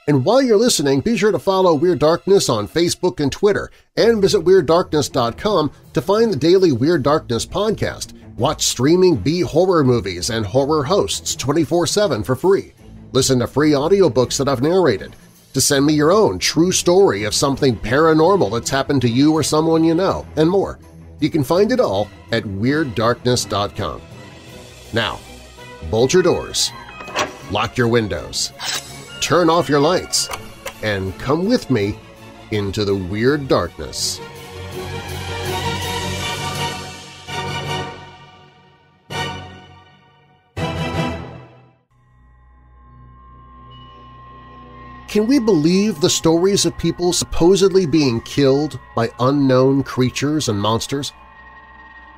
And while you're listening, be sure to follow Weird Darkness on Facebook and Twitter, and visit WeirdDarkness.com to find the daily Weird Darkness podcast. Watch streaming B-horror movies and horror hosts 24-7 for free. Listen to free audiobooks that I've narrated. To send me your own true story of something paranormal that's happened to you or someone you know, and more. You can find it all at WeirdDarkness.com. Now, bolt your doors, lock your windows, turn off your lights, and come with me into the weird darkness. Can we believe the stories of people supposedly being killed by unknown creatures and monsters?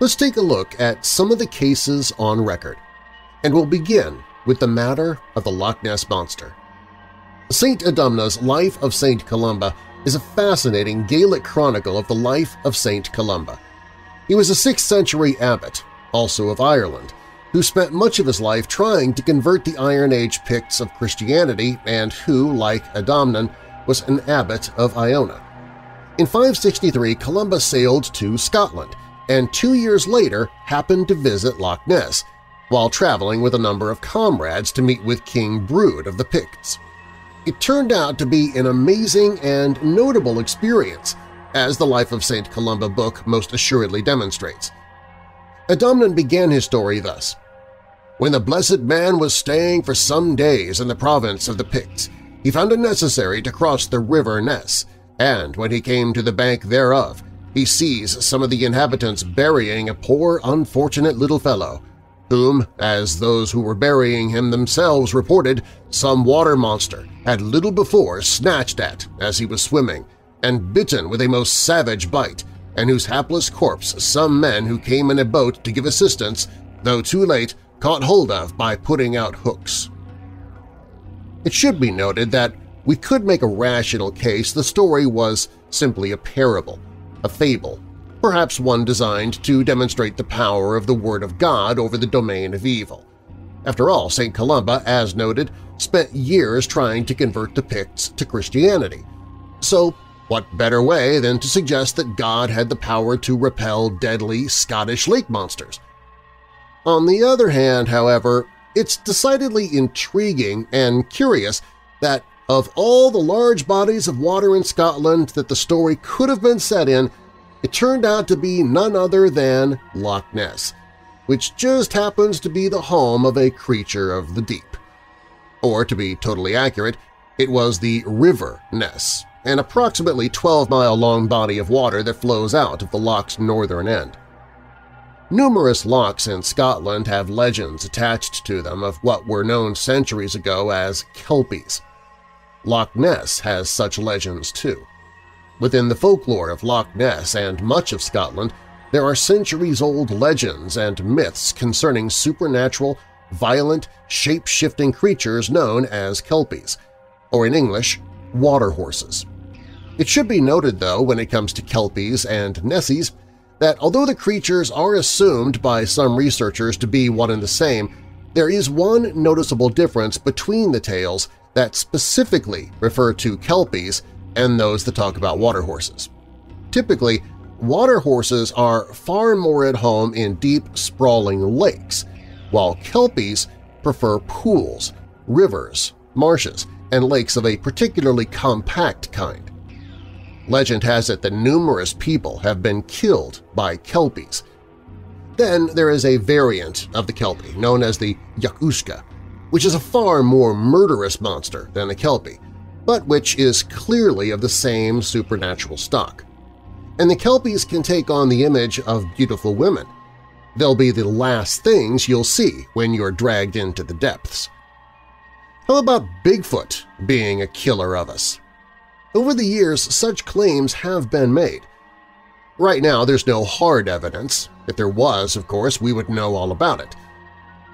Let's take a look at some of the cases on record and we'll begin with the matter of the Loch Ness Monster. St. Adamnan's Life of St. Columba is a fascinating Gaelic chronicle of the life of St. Columba. He was a 6th century abbot, also of Ireland, who spent much of his life trying to convert the Iron Age Picts of Christianity and who, like Adamnan, was an abbot of Iona. In 563, Columba sailed to Scotland and two years later happened to visit Loch Ness, while traveling with a number of comrades to meet with King Brude of the Picts. It turned out to be an amazing and notable experience, as the Life of St. Columba book most assuredly demonstrates. Adamnan began his story thus. When the blessed man was staying for some days in the province of the Picts, he found it necessary to cross the river Ness, and when he came to the bank thereof, he sees some of the inhabitants burying a poor, unfortunate little fellow, whom, as those who were burying him themselves reported, some water monster had little before snatched at as he was swimming and bitten with a most savage bite, and whose hapless corpse some men who came in a boat to give assistance, though too late, caught hold of by putting out hooks. It should be noted that we could make a rational case the story was simply a parable, a fable, perhaps one designed to demonstrate the power of the Word of God over the domain of evil. After all, St. Columba, as noted, spent years trying to convert the Picts to Christianity. So what better way than to suggest that God had the power to repel deadly Scottish lake monsters? On the other hand, however, it's decidedly intriguing and curious that of all the large bodies of water in Scotland that the story could have been set in, it turned out to be none other than Loch Ness, which just happens to be the home of a creature of the deep. Or, to be totally accurate, it was the River Ness, an approximately 12-mile-long body of water that flows out of the loch's northern end. Numerous lochs in Scotland have legends attached to them of what were known centuries ago as Kelpies. Loch Ness has such legends too. Within the folklore of Loch Ness and much of Scotland, there are centuries-old legends and myths concerning supernatural, violent, shape-shifting creatures known as Kelpies, or in English, water horses. It should be noted, though, when it comes to Kelpies and Nessies, that although the creatures are assumed by some researchers to be one and the same, there is one noticeable difference between the tales that specifically refer to Kelpies and those that talk about water horses. Typically, water horses are far more at home in deep, sprawling lakes, while Kelpies prefer pools, rivers, marshes, and lakes of a particularly compact kind. Legend has it that numerous people have been killed by Kelpies. Then there is a variant of the Kelpie known as the Each-uisge, which is a far more murderous monster than the Kelpie, but which is clearly of the same supernatural stock. And the Kelpies can take on the image of beautiful women. They'll be the last things you'll see when you're dragged into the depths. How about Bigfoot being a killer of us? Over the years, such claims have been made. Right now, there's no hard evidence. If there was, of course, we would know all about it.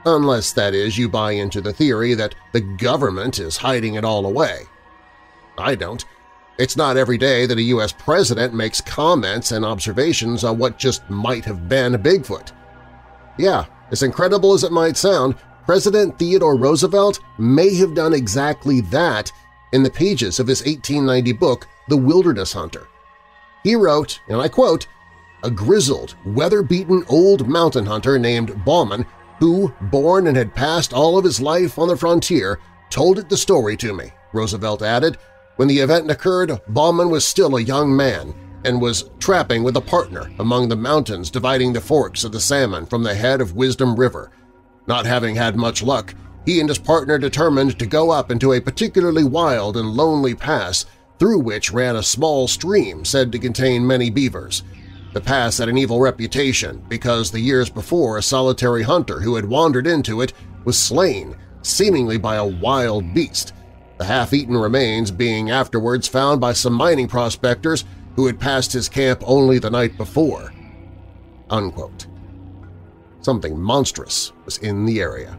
Unless, that is, you buy into the theory that the government is hiding it all away. I don't. It's not every day that a U.S. president makes comments and observations on what just might have been Bigfoot. Yeah, as incredible as it might sound, President Theodore Roosevelt may have done exactly that in the pages of his 1890 book The Wilderness Hunter. He wrote, and I quote, a grizzled, weather-beaten old mountain hunter named Bauman who, born and had passed all of his life on the frontier, told it the story to me, Roosevelt added. When the event occurred, Bauman was still a young man and was trapping with a partner among the mountains dividing the forks of the salmon from the head of Wisdom River. Not having had much luck, he and his partner determined to go up into a particularly wild and lonely pass through which ran a small stream said to contain many beavers. The pass had an evil reputation because the years before a solitary hunter who had wandered into it was slain, seemingly by a wild beast, the half-eaten remains being afterwards found by some mining prospectors who had passed his camp only the night before." Unquote. Something monstrous was in the area.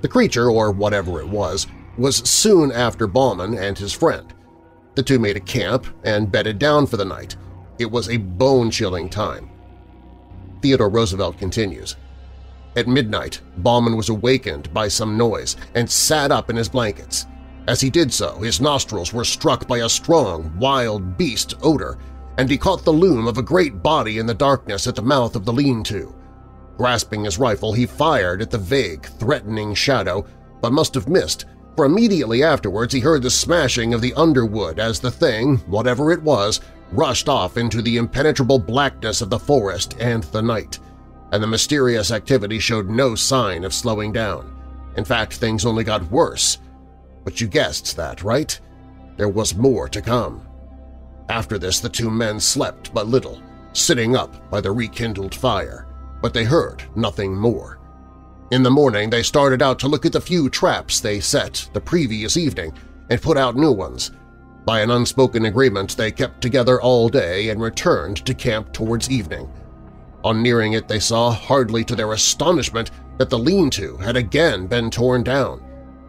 The creature, or whatever it was, was soon after Bauman and his friend. The two made a camp and bedded down for the night. It was a bone-chilling time. Theodore Roosevelt continues, At midnight, Bauman was awakened by some noise and sat up in his blankets. As he did so, his nostrils were struck by a strong, wild beast odor, and he caught the loom of a great body in the darkness at the mouth of the lean-to. Grasping his rifle, he fired at the vague, threatening shadow, but must have missed, for immediately afterwards he heard the smashing of the underwood as the thing, whatever it was, rushed off into the impenetrable blackness of the forest and the night, and the mysterious activity showed no sign of slowing down. In fact, things only got worse. But you guessed that, right? There was more to come. After this the two men slept but little, sitting up by the rekindled fire, but they heard nothing more. In the morning they started out to look at the few traps they set the previous evening and put out new ones. By an unspoken agreement they kept together all day and returned to camp towards evening. On nearing it they saw, hardly to their astonishment, that the lean-to had again been torn down.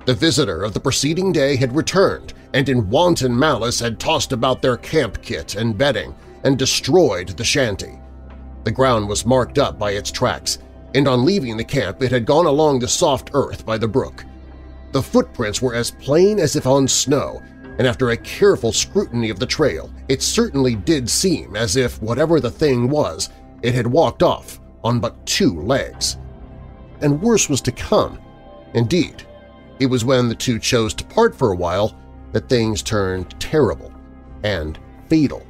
The visitor of the preceding day had returned and in wanton malice had tossed about their camp kit and bedding and destroyed the shanty. The ground was marked up by its tracks, and on leaving the camp it had gone along the soft earth by the brook. The footprints were as plain as if on snow, and after a careful scrutiny of the trail it certainly did seem as if whatever the thing was, it had walked off on but two legs. And worse was to come. Indeed, it was when the two chose to part for a while that things turned terrible and fatal.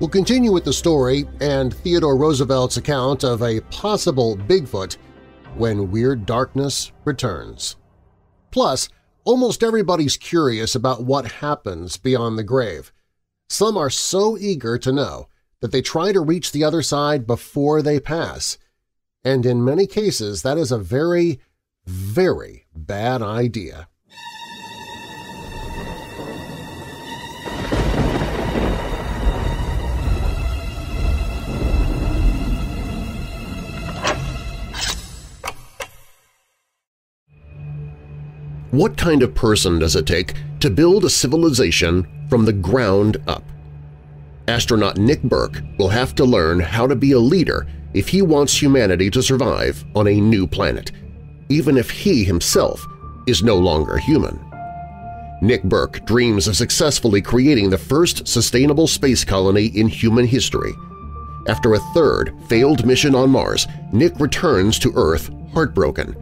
We'll continue with the story and Theodore Roosevelt's account of a possible Bigfoot when Weird Darkness returns. Plus, almost everybody's curious about what happens beyond the grave. Some are so eager to know that they try to reach the other side before they pass, and in many cases that is a very, very bad idea. What kind of person does it take to build a civilization from the ground up? Astronaut Nick Burke will have to learn how to be a leader if he wants humanity to survive on a new planet, even if he himself is no longer human. Nick Burke dreams of successfully creating the first sustainable space colony in human history. After a third failed mission on Mars, Nick returns to Earth heartbroken.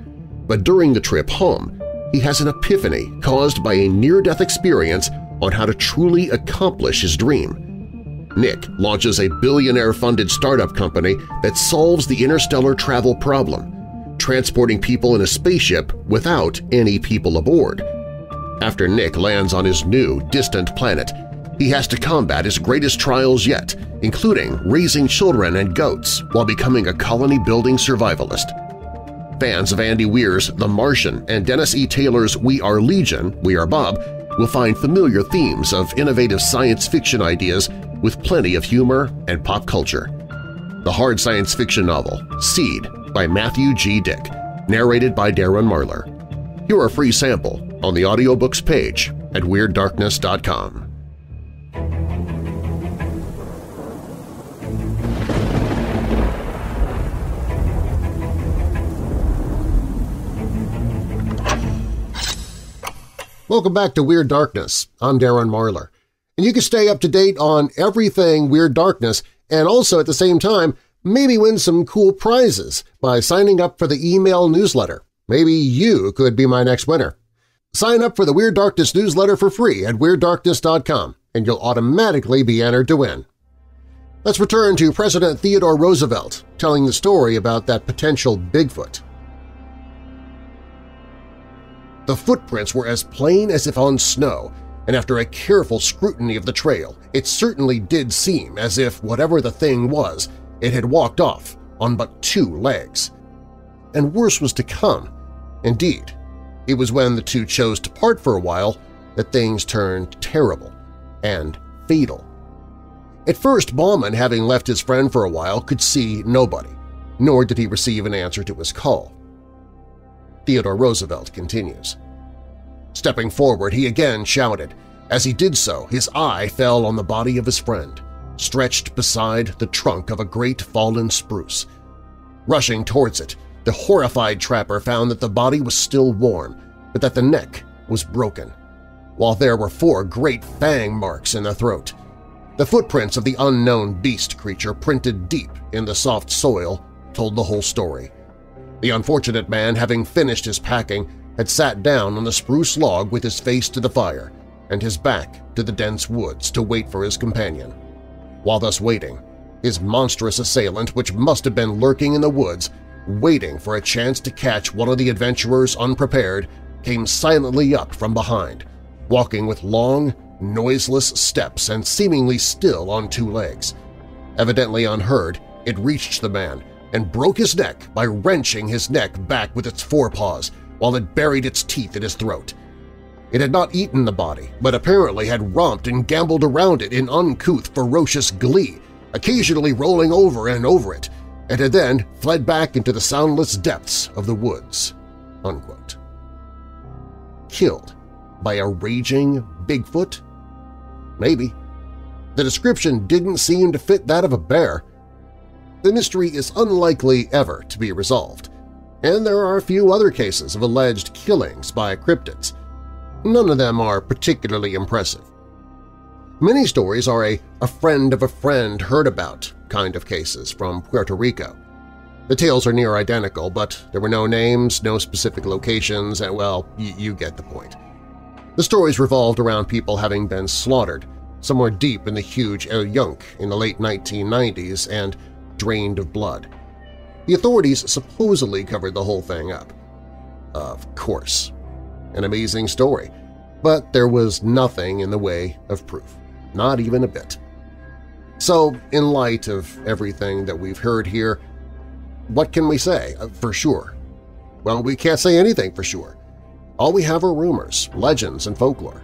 But during the trip home, he has an epiphany caused by a near-death experience on how to truly accomplish his dream. Nick launches a billionaire-funded startup company that solves the interstellar travel problem, transporting people in a spaceship without any people aboard. After Nick lands on his new, distant planet, he has to combat his greatest trials yet, including raising children and goats while becoming a colony-building survivalist. Fans of Andy Weir's The Martian and Dennis E. Taylor's We Are Legion, We Are Bob will find familiar themes of innovative science fiction ideas with plenty of humor and pop culture. The hard science fiction novel Seed by Matthew G. Dick, narrated by Darren Marlar. Hear a free sample on the audiobooks page at WeirdDarkness.com. Welcome back to Weird Darkness. I'm Darren Marlar. And you can stay up to date on everything Weird Darkness and also at the same time maybe win some cool prizes by signing up for the email newsletter. Maybe you could be my next winner. Sign up for the Weird Darkness newsletter for free at WeirdDarkness.com and you'll automatically be entered to win. Let's return to President Theodore Roosevelt telling the story about that potential Bigfoot. The footprints were as plain as if on snow, and after a careful scrutiny of the trail, it certainly did seem as if whatever the thing was, it had walked off on but two legs. And worse was to come. Indeed, it was when the two chose to part for a while that things turned terrible and fatal. At first, Bauman, having left his friend for a while, could see nobody, nor did he receive an answer to his call. Theodore Roosevelt continues. Stepping forward, he again shouted. As he did so, his eye fell on the body of his friend, stretched beside the trunk of a great fallen spruce. Rushing towards it, the horrified trapper found that the body was still warm, but that the neck was broken, while there were four great fang marks in the throat. The footprints of the unknown beast creature printed deep in the soft soil told the whole story. The unfortunate man, having finished his packing, had sat down on the spruce log with his face to the fire and his back to the dense woods to wait for his companion. While thus waiting, his monstrous assailant, which must have been lurking in the woods, waiting for a chance to catch one of the adventurers unprepared, came silently up from behind, walking with long, noiseless steps and seemingly still on two legs. Evidently unheard, it reached the man and broke his neck by wrenching his neck back with its forepaws while it buried its teeth in his throat. It had not eaten the body, but apparently had romped and gamboled around it in uncouth, ferocious glee, occasionally rolling over and over it, and had then fled back into the soundless depths of the woods." Unquote. Killed by a raging Bigfoot? Maybe. The description didn't seem to fit that of a bear. The mystery is unlikely ever to be resolved, and there are a few other cases of alleged killings by cryptids. None of them are particularly impressive. Many stories are a, a friend of a friend heard about kind of cases from Puerto Rico. The tales are near identical, but there were no names, no specific locations, and well, you get the point. The stories revolved around people having been slaughtered, somewhere deep in the huge El Yunque in the late 1990s and drained of blood. The authorities supposedly covered the whole thing up. Of course. An amazing story, but there was nothing in the way of proof, not even a bit. So, in light of everything that we've heard here, what can we say uh, for sure? Well, we can't say anything for sure. All we have are rumors, legends, and folklore.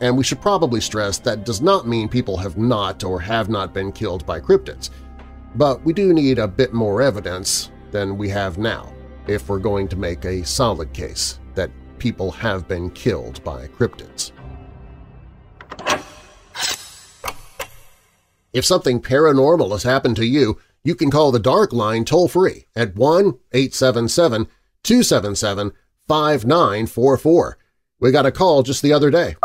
And we should probably stress that does not mean people have not or have not been killed by cryptids, but we do need a bit more evidence than we have now if we're going to make a solid case that people have been killed by cryptids. If something paranormal has happened to you, you can call the Dark Line toll-free at 1-877-277 5944. We got a call just the other day.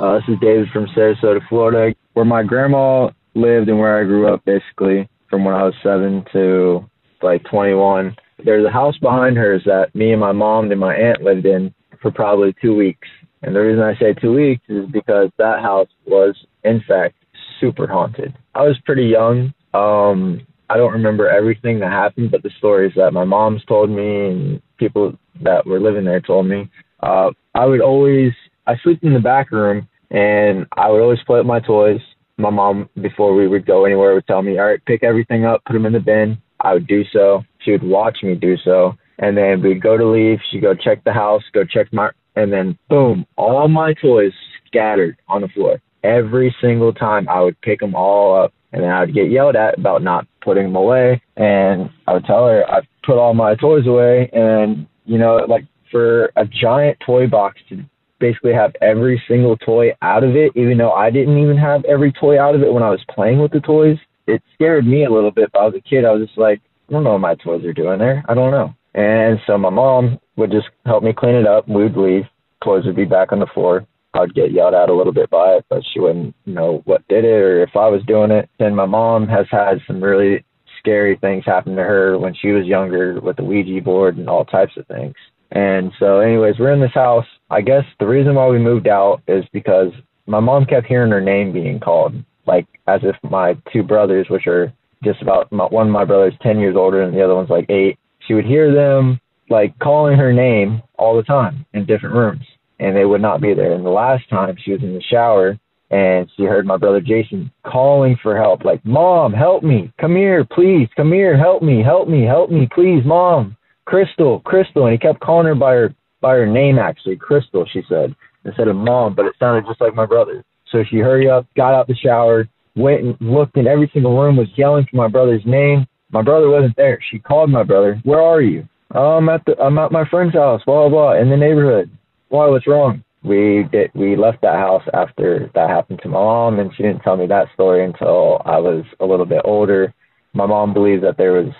Uh, this is David from Sarasota, Florida, where my grandma lived and where I grew up, basically, from when I was seven to like 21. There's a house behind hers that me and my mom and my aunt lived in for probably two weeks. And the reason I say two weeks is because that house was, in fact, super haunted. I was pretty young. Um, I don't remember everything that happened, but the stories that my mom's told me and people that were living there told me. Uh, I would always, I sleep in the back room and I would always play with my toys. My mom, before we would go anywhere, would tell me, all right, pick everything up, put them in the bin. I would do so. She would watch me do so. And then we'd go to leave. She'd go check the house, go check my, and then boom, all my toys scattered on the floor every single time I would pick them all up and then I would get yelled at about not putting them away. And I would tell her I put all my toys away. And, you know, like for a giant toy box to basically have every single toy out of it, even though I didn't even have every toy out of it when I was playing with the toys, it scared me a little bit. But I was a kid, I was just like, I don't know what my toys are doing there. I don't know. And so my mom would just help me clean it up. We'd leave. Toys would be back on the floor. I'd get yelled at a little bit by it, but she wouldn't know what did it or if I was doing it. And my mom has had some really scary things happen to her when she was younger with the Ouija board and all types of things. And so, anyways, we're in this house. I guess the reason why we moved out is because my mom kept hearing her name being called, like as if my two brothers, which are just about my, one of my brothers, 10 years older, and the other one's like eight, she would hear them like calling her name all the time in different rooms and they would not be there. And the last time she was in the shower and she heard my brother Jason calling for help, like, Mom, help me. Come here, please. Come here. Help me. Help me. Help me, please, Mom. Crystal, Crystal. And he kept calling her by her by her name actually, Crystal, she said, instead of mom, but it sounded just like my brother. So she hurried up, got out the shower, went and looked in every single room, was yelling for my brother's name. My brother wasn't there. She called my brother, Where are you? Oh, I'm at the I'm at my friend's house, blah blah blah, in the neighborhood why what's wrong we did we left that house after that happened to my mom and she didn't tell me that story until i was a little bit older my mom believed that there was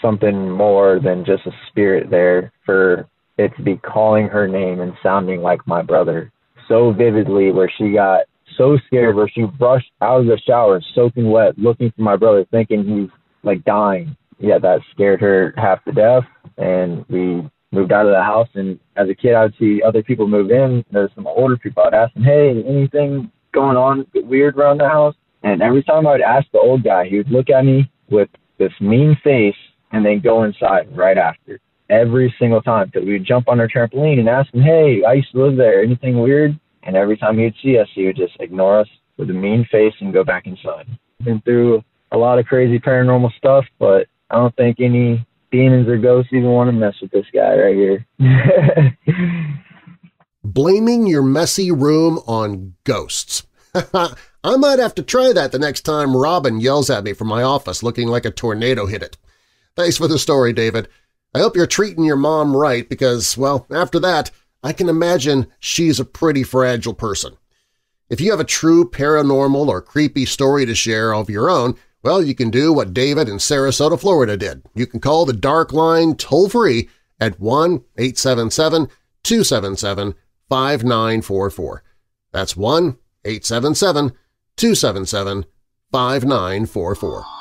something more than just a spirit there for it to be calling her name and sounding like my brother so vividly where she got so scared where she rushed out of the shower soaking wet looking for my brother thinking he's like dying yeah that scared her half to death and we moved out of the house. And as a kid, I would see other people move in. There's some older people. I'd ask them, "Hey, anything going on weird around the house?" And every time I would ask the old guy, he would look at me with this mean face and then go inside right after every single time because we'd jump on our trampoline and ask him, "Hey, I used to live there. Anything weird?" And every time he'd see us, he would just ignore us with a mean face and go back inside. Been through a lot of crazy paranormal stuff, but I don't think any demons or ghosts even want to mess with this guy right here. Blaming your messy room on ghosts. I might have to try that the next time Robin yells at me from my office looking like a tornado hit it. Thanks for the story, David. I hope you're treating your mom right because, well, after that, I can imagine she's a pretty fragile person. If you have a true paranormal or creepy story to share of your own, well, you can do what David in Sarasota, Florida did. You can call the Dark Line toll-free at 1-877-277-5944. That's 1-877-277-5944.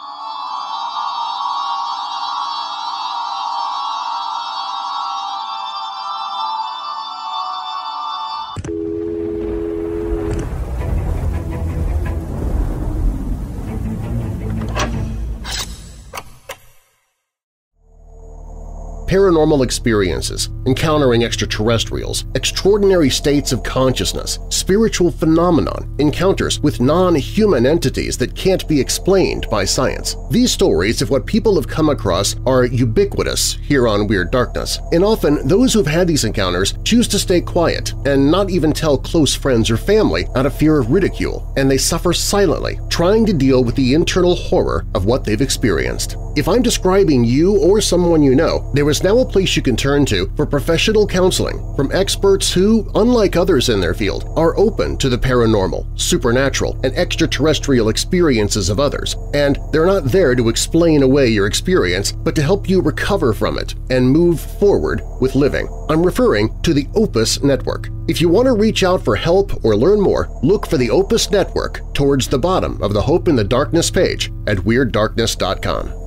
Paranormal experiences, encountering extraterrestrials, extraordinary states of consciousness, spiritual phenomenon, encounters with non-human entities that can't be explained by science. These stories of what people have come across are ubiquitous here on Weird Darkness, and often those who've had these encounters choose to stay quiet and not even tell close friends or family out of fear of ridicule, and they suffer silently, trying to deal with the internal horror of what they've experienced. If I'm describing you or someone you know, there is now a place you can turn to for professional counseling from experts who, unlike others in their field, are open to the paranormal, supernatural, and extraterrestrial experiences of others, and they're not there to explain away your experience but to help you recover from it and move forward with living. I'm referring to the Opus Network. If you want to reach out for help or learn more, look for the Opus Network towards the bottom of the Hope in the Darkness page at WeirdDarkness.com.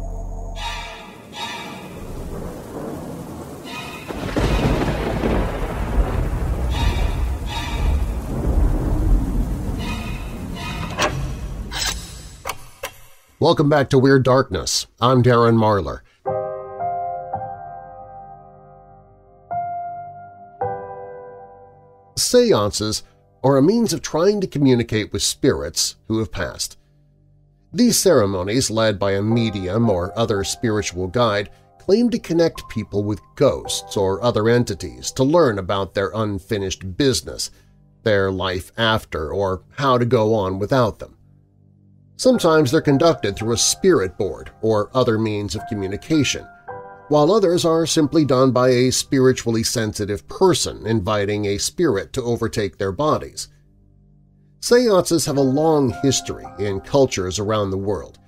Welcome back to Weird Darkness. I'm Darren Marlar. Seances are a means of trying to communicate with spirits who have passed. These ceremonies, led by a medium or other spiritual guide, claim to connect people with ghosts or other entities to learn about their unfinished business, their life after, or how to go on without them. Sometimes they're conducted through a spirit board or other means of communication, while others are simply done by a spiritually sensitive person inviting a spirit to overtake their bodies. Seances have a long history in cultures around the world.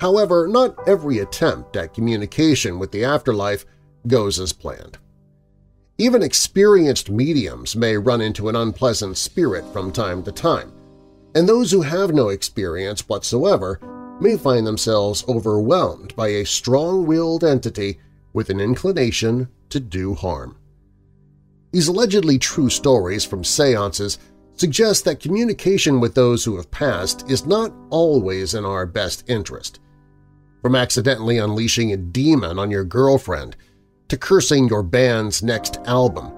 However, not every attempt at communication with the afterlife goes as planned. Even experienced mediums may run into an unpleasant spirit from time to time, and those who have no experience whatsoever may find themselves overwhelmed by a strong-willed entity with an inclination to do harm. These allegedly true stories from seances suggest that communication with those who have passed is not always in our best interest. From accidentally unleashing a demon on your girlfriend to cursing your band's next album,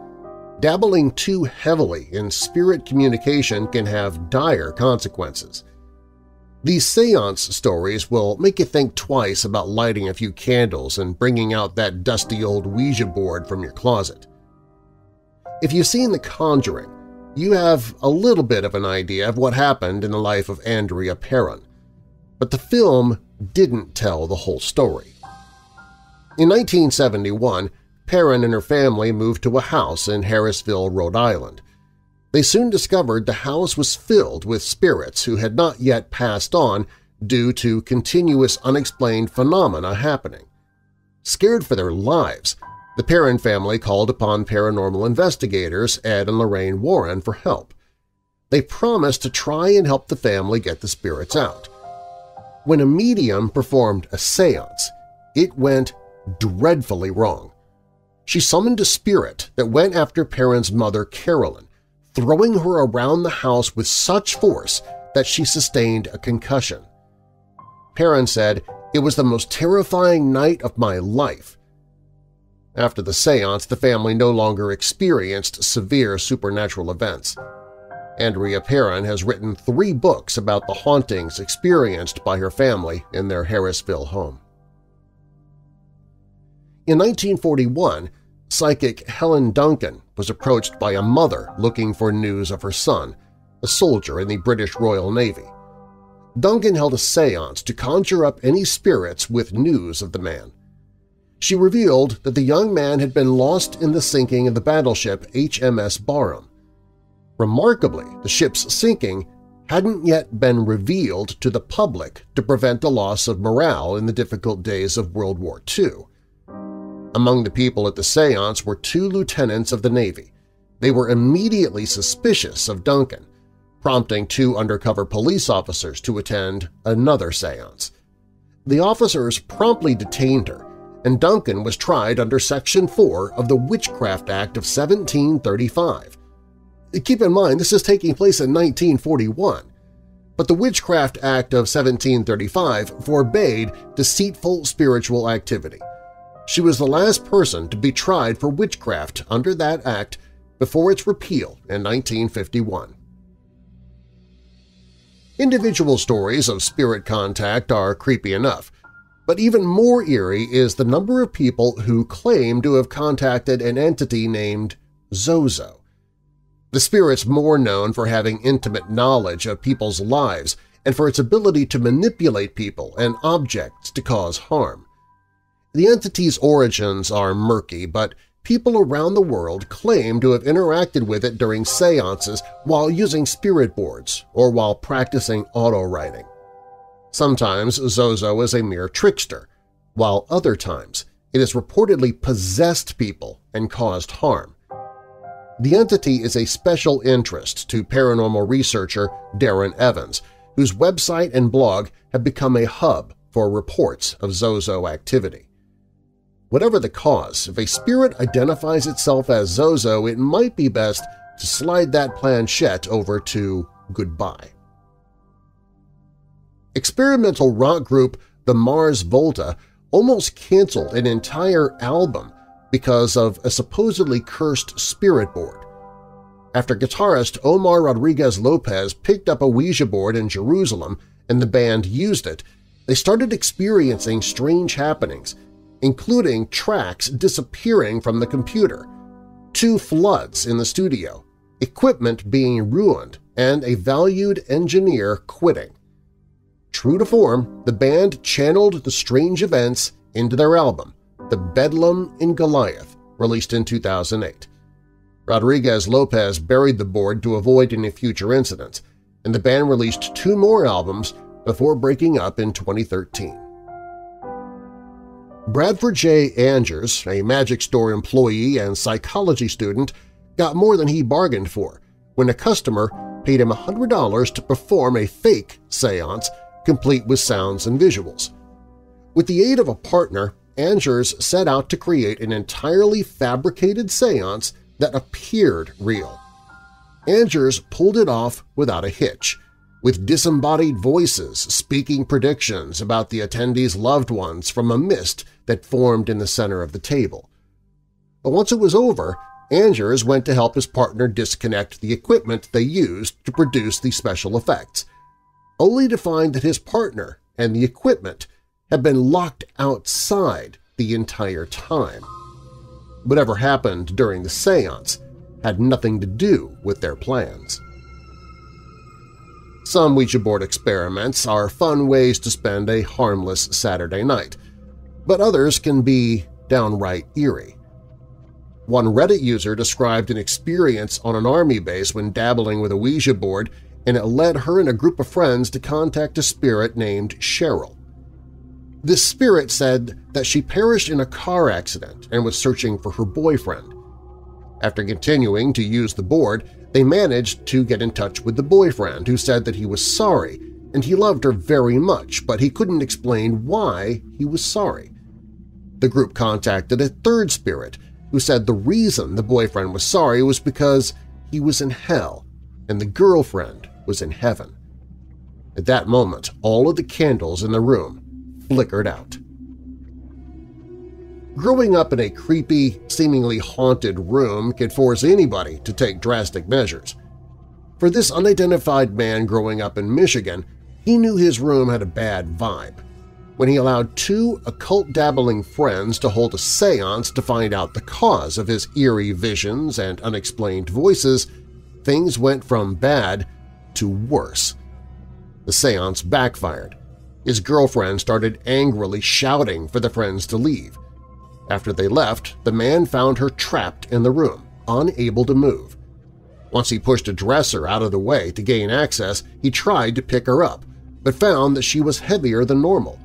dabbling too heavily in spirit communication can have dire consequences. These seance stories will make you think twice about lighting a few candles and bringing out that dusty old Ouija board from your closet. If you've seen The Conjuring, you have a little bit of an idea of what happened in the life of Andrea Perron, but the film didn't tell the whole story. In 1971, Perron and her family moved to a house in Harrisville, Rhode Island. They soon discovered the house was filled with spirits who had not yet passed on due to continuous unexplained phenomena happening. Scared for their lives, the Perron family called upon paranormal investigators Ed and Lorraine Warren for help. They promised to try and help the family get the spirits out. When a medium performed a seance, it went dreadfully wrong. She summoned a spirit that went after Perron's mother, Carolyn, throwing her around the house with such force that she sustained a concussion. Perrin said It was the most terrifying night of my life. After the seance, the family no longer experienced severe supernatural events. Andrea Perron has written three books about the hauntings experienced by her family in their Harrisville home. In 1941, psychic Helen Duncan was approached by a mother looking for news of her son, a soldier in the British Royal Navy. Duncan held a seance to conjure up any spirits with news of the man. She revealed that the young man had been lost in the sinking of the battleship HMS Barham. Remarkably, the ship's sinking hadn't yet been revealed to the public to prevent a loss of morale in the difficult days of World War II. Among the people at the seance were two lieutenants of the Navy. They were immediately suspicious of Duncan, prompting two undercover police officers to attend another seance. The officers promptly detained her, and Duncan was tried under Section 4 of the Witchcraft Act of 1735, Keep in mind this is taking place in 1941, but the Witchcraft Act of 1735 forbade deceitful spiritual activity. She was the last person to be tried for witchcraft under that act before its repeal in 1951. Individual stories of spirit contact are creepy enough, but even more eerie is the number of people who claim to have contacted an entity named Zozo. The spirit's more known for having intimate knowledge of people's lives and for its ability to manipulate people and objects to cause harm. The entity's origins are murky, but people around the world claim to have interacted with it during seances while using spirit boards or while practicing auto-writing. Sometimes Zozo is a mere trickster, while other times it has reportedly possessed people and caused harm. The entity is a special interest to paranormal researcher Darren Evans, whose website and blog have become a hub for reports of Zozo activity. Whatever the cause, if a spirit identifies itself as Zozo, it might be best to slide that planchette over to goodbye. Experimental rock group the Mars Volta almost canceled an entire album because of a supposedly cursed spirit board. After guitarist Omar Rodriguez Lopez picked up a Ouija board in Jerusalem and the band used it, they started experiencing strange happenings, including tracks disappearing from the computer, two floods in the studio, equipment being ruined, and a valued engineer quitting. True to form, the band channeled the strange events into their album, the Bedlam in Goliath, released in 2008. Rodriguez-Lopez buried the board to avoid any future incidents, and the band released two more albums before breaking up in 2013. Bradford J. Angers, a Magic Store employee and psychology student, got more than he bargained for when a customer paid him $100 to perform a fake seance complete with sounds and visuals. With the aid of a partner, Angers set out to create an entirely fabricated seance that appeared real. Angers pulled it off without a hitch, with disembodied voices speaking predictions about the attendees' loved ones from a mist that formed in the center of the table. But once it was over, Angers went to help his partner disconnect the equipment they used to produce the special effects, only to find that his partner and the equipment had been locked outside the entire time. Whatever happened during the seance had nothing to do with their plans. Some Ouija board experiments are fun ways to spend a harmless Saturday night, but others can be downright eerie. One Reddit user described an experience on an army base when dabbling with a Ouija board and it led her and a group of friends to contact a spirit named Cheryl. This spirit said that she perished in a car accident and was searching for her boyfriend. After continuing to use the board, they managed to get in touch with the boyfriend, who said that he was sorry and he loved her very much, but he couldn't explain why he was sorry. The group contacted a third spirit, who said the reason the boyfriend was sorry was because he was in hell and the girlfriend was in heaven. At that moment, all of the candles in the room flickered out. Growing up in a creepy, seemingly haunted room could force anybody to take drastic measures. For this unidentified man growing up in Michigan, he knew his room had a bad vibe. When he allowed two occult-dabbling friends to hold a seance to find out the cause of his eerie visions and unexplained voices, things went from bad to worse. The seance backfired. His girlfriend started angrily shouting for the friends to leave. After they left, the man found her trapped in the room, unable to move. Once he pushed a dresser out of the way to gain access, he tried to pick her up, but found that she was heavier than normal.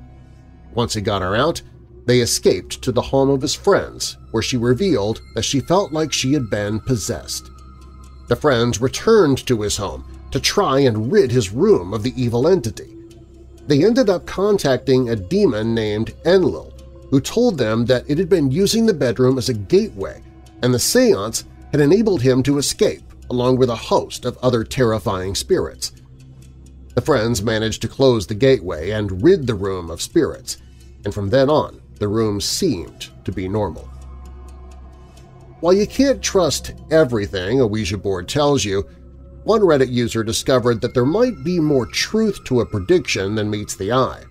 Once he got her out, they escaped to the home of his friends, where she revealed that she felt like she had been possessed. The friends returned to his home to try and rid his room of the evil entity. They ended up contacting a demon named Enlil, who told them that it had been using the bedroom as a gateway and the seance had enabled him to escape along with a host of other terrifying spirits. The friends managed to close the gateway and rid the room of spirits, and from then on the room seemed to be normal. While you can't trust everything a Ouija board tells you, one Reddit user discovered that there might be more truth to a prediction than meets the eye.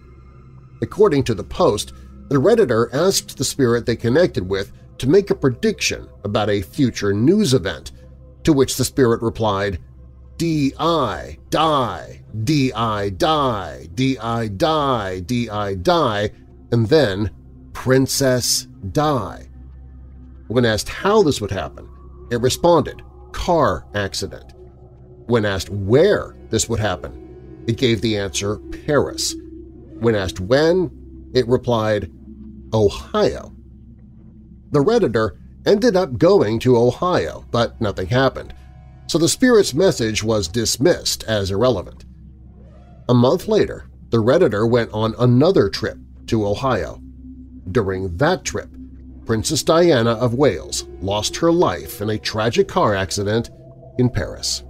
According to the post, the Redditor asked the spirit they connected with to make a prediction about a future news event, to which the spirit replied, D-I, die, D-I, die, D-I, die, D-I, die, and then Princess Di. When asked how this would happen, it responded, car accident. When asked where this would happen, it gave the answer Paris. When asked when, it replied Ohio. The Redditor ended up going to Ohio, but nothing happened, so the spirit's message was dismissed as irrelevant. A month later, the Redditor went on another trip to Ohio. During that trip, Princess Diana of Wales lost her life in a tragic car accident in Paris.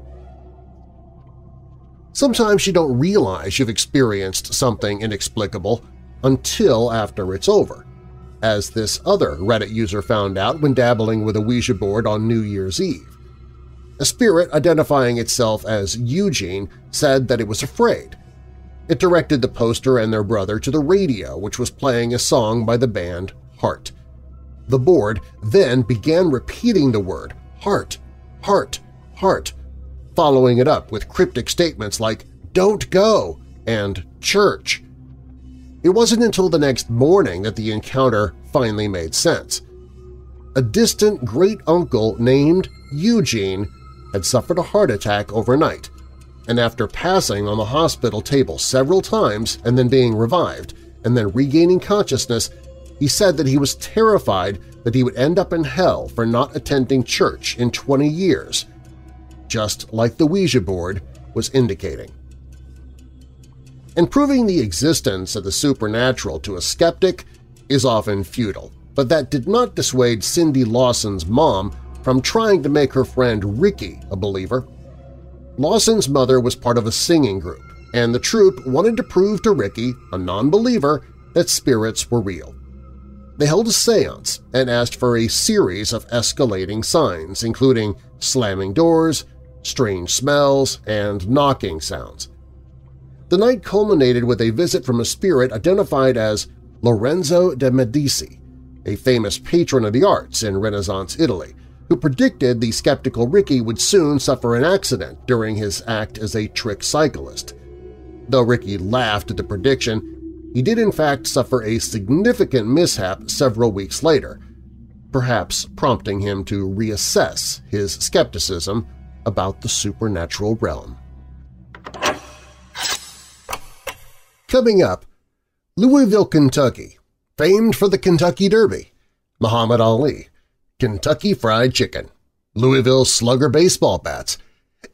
Sometimes you don't realize you've experienced something inexplicable until after it's over, as this other Reddit user found out when dabbling with a Ouija board on New Year's Eve. A spirit identifying itself as Eugene said that it was afraid. It directed the poster and their brother to the radio, which was playing a song by the band Heart. The board then began repeating the word heart, heart, heart, following it up with cryptic statements like don't go and church it wasn't until the next morning that the encounter finally made sense. A distant great-uncle named Eugene had suffered a heart attack overnight, and after passing on the hospital table several times and then being revived and then regaining consciousness, he said that he was terrified that he would end up in hell for not attending church in 20 years, just like the Ouija board was indicating. And proving the existence of the supernatural to a skeptic is often futile, but that did not dissuade Cindy Lawson's mom from trying to make her friend Ricky a believer. Lawson's mother was part of a singing group, and the troupe wanted to prove to Ricky, a non-believer, that spirits were real. They held a seance and asked for a series of escalating signs, including slamming doors, strange smells, and knocking sounds. The night culminated with a visit from a spirit identified as Lorenzo de Medici, a famous patron of the arts in Renaissance Italy, who predicted the skeptical Ricky would soon suffer an accident during his act as a trick cyclist. Though Ricky laughed at the prediction, he did in fact suffer a significant mishap several weeks later, perhaps prompting him to reassess his skepticism about the supernatural realm. Coming up, Louisville, Kentucky, famed for the Kentucky Derby, Muhammad Ali, Kentucky Fried Chicken, Louisville Slugger baseball bats,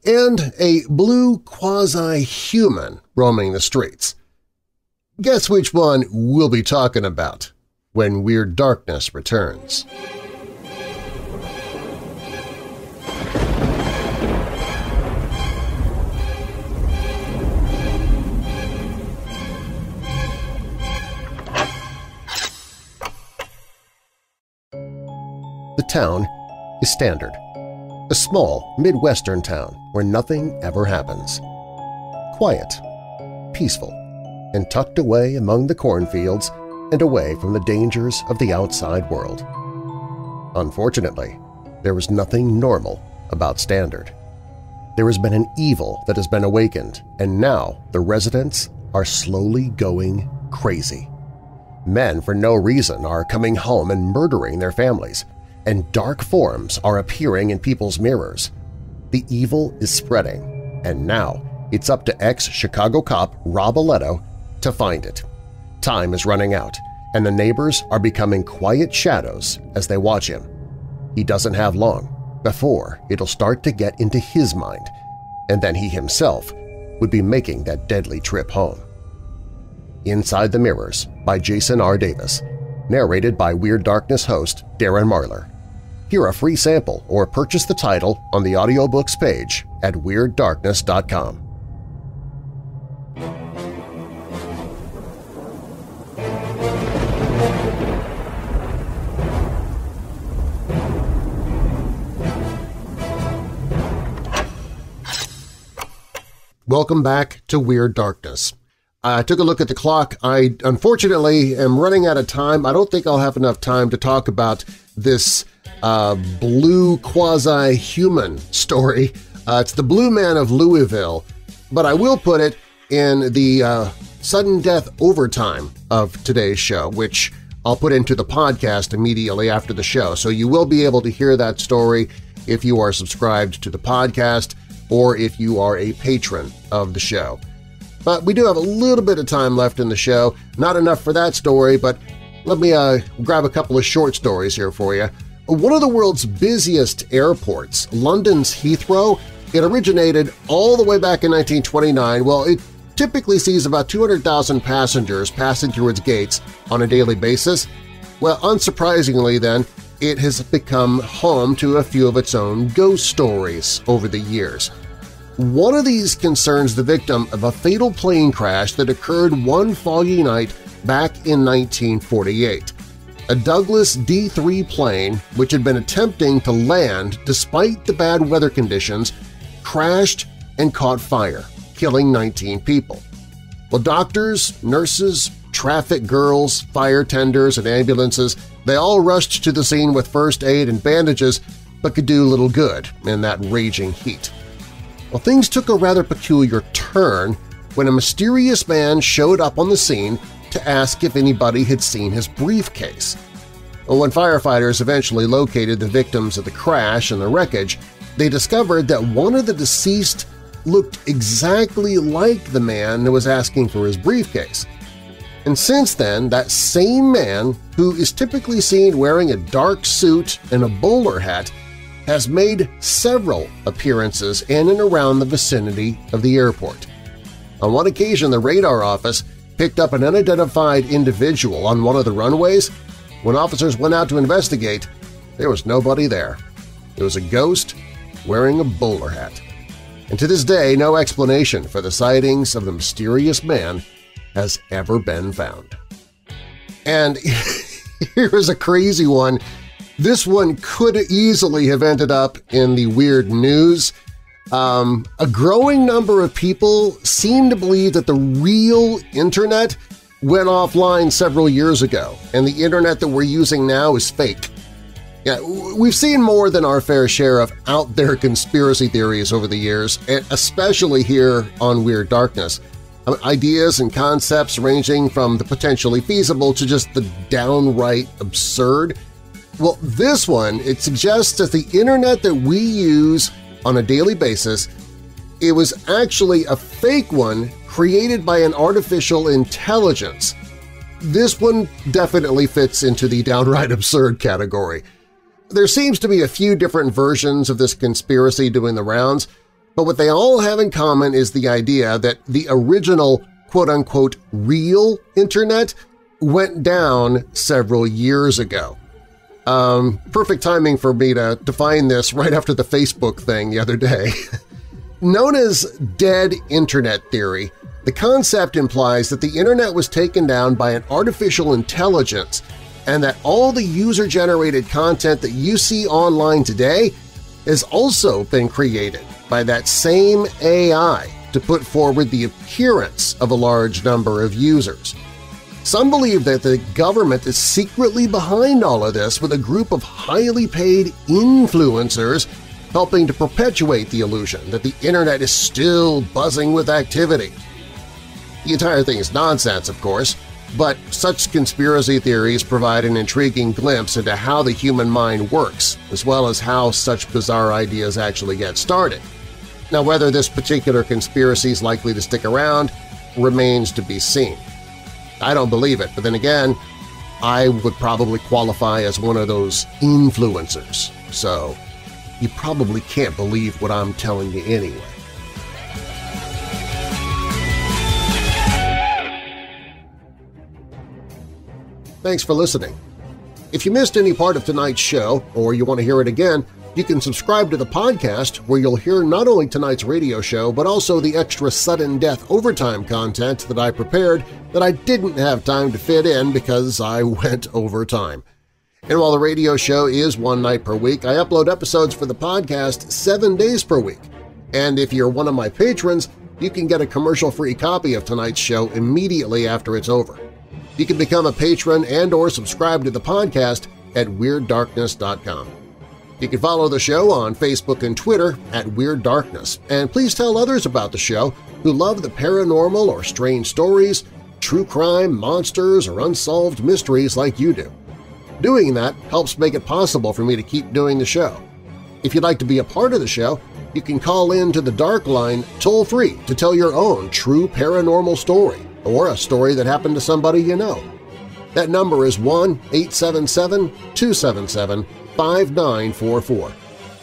and a blue quasi-human roaming the streets. Guess which one we'll be talking about when Weird Darkness returns. Town is Standard, a small Midwestern town where nothing ever happens. Quiet, peaceful, and tucked away among the cornfields and away from the dangers of the outside world. Unfortunately, there was nothing normal about Standard. There has been an evil that has been awakened, and now the residents are slowly going crazy. Men for no reason are coming home and murdering their families, and dark forms are appearing in people's mirrors. The evil is spreading, and now it's up to ex-Chicago cop Rob Aletto to find it. Time is running out, and the neighbors are becoming quiet shadows as they watch him. He doesn't have long before it'll start to get into his mind, and then he himself would be making that deadly trip home. Inside the Mirrors by Jason R. Davis, narrated by Weird Darkness host Darren Marlar. Hear a free sample or purchase the title on the audiobooks page at WeirdDarkness.com. Welcome back to Weird Darkness. I took a look at the clock. I unfortunately am running out of time. I don't think I'll have enough time to talk about this uh, blue quasi-human story. Uh, it's the Blue Man of Louisville, but I will put it in the uh, sudden death overtime of today's show, which I'll put into the podcast immediately after the show. So you will be able to hear that story if you are subscribed to the podcast or if you are a patron of the show. But we do have a little bit of time left in the show, not enough for that story, but let me uh, grab a couple of short stories here for you. One of the world's busiest airports, London's Heathrow, it originated all the way back in 1929. Well, it typically sees about 200,000 passengers passing through its gates on a daily basis. Well, unsurprisingly then, it has become home to a few of its own ghost stories over the years. One of these concerns the victim of a fatal plane crash that occurred one foggy night back in 1948. A Douglas D-3 plane, which had been attempting to land despite the bad weather conditions, crashed and caught fire, killing 19 people. Well, doctors, nurses, traffic girls, fire tenders, and ambulances they all rushed to the scene with first aid and bandages, but could do little good in that raging heat. Well, things took a rather peculiar turn when a mysterious man showed up on the scene to ask if anybody had seen his briefcase. When firefighters eventually located the victims of the crash and the wreckage, they discovered that one of the deceased looked exactly like the man who was asking for his briefcase. And since then, that same man, who is typically seen wearing a dark suit and a bowler hat, has made several appearances in and around the vicinity of the airport. On one occasion, the radar office picked up an unidentified individual on one of the runways. When officers went out to investigate, there was nobody there. It was a ghost wearing a bowler hat. And to this day, no explanation for the sightings of the mysterious man has ever been found. And here's a crazy one. This one could easily have ended up in the weird news. Um, a growing number of people seem to believe that the real Internet went offline several years ago, and the Internet that we're using now is fake. Yeah, we've seen more than our fair share of out-there conspiracy theories over the years, especially here on Weird Darkness ideas and concepts ranging from the potentially feasible to just the downright absurd. Well, this one, it suggests that the internet that we use on a daily basis, it was actually a fake one created by an artificial intelligence. This one definitely fits into the downright absurd category. There seems to be a few different versions of this conspiracy doing the rounds, but what they all have in common is the idea that the original quote-unquote real Internet went down several years ago. Um, perfect timing for me to, to find this right after the Facebook thing the other day. Known as dead Internet theory, the concept implies that the Internet was taken down by an artificial intelligence and that all the user-generated content that you see online today has also been created by that same AI to put forward the appearance of a large number of users. Some believe that the government is secretly behind all of this with a group of highly paid influencers helping to perpetuate the illusion that the internet is still buzzing with activity. The entire thing is nonsense, of course, but such conspiracy theories provide an intriguing glimpse into how the human mind works, as well as how such bizarre ideas actually get started. Now, whether this particular conspiracy is likely to stick around remains to be seen. I don't believe it, but then again, I would probably qualify as one of those influencers, so you probably can't believe what I'm telling you anyway. Thanks for listening. If you missed any part of tonight's show or you want to hear it again, you can subscribe to the podcast where you'll hear not only tonight's radio show but also the extra sudden death overtime content that I prepared that I didn't have time to fit in because I went overtime. And while the radio show is one night per week, I upload episodes for the podcast seven days per week. And if you're one of my patrons, you can get a commercial-free copy of tonight's show immediately after it's over. You can become a patron and or subscribe to the podcast at WeirdDarkness.com. You can follow the show on Facebook and Twitter at Weird Darkness, and please tell others about the show who love the paranormal or strange stories, true crime, monsters, or unsolved mysteries like you do. Doing that helps make it possible for me to keep doing the show. If you'd like to be a part of the show, you can call in to the Dark Line toll-free to tell your own true paranormal story or a story that happened to somebody you know. That number is 1-877-277 5944.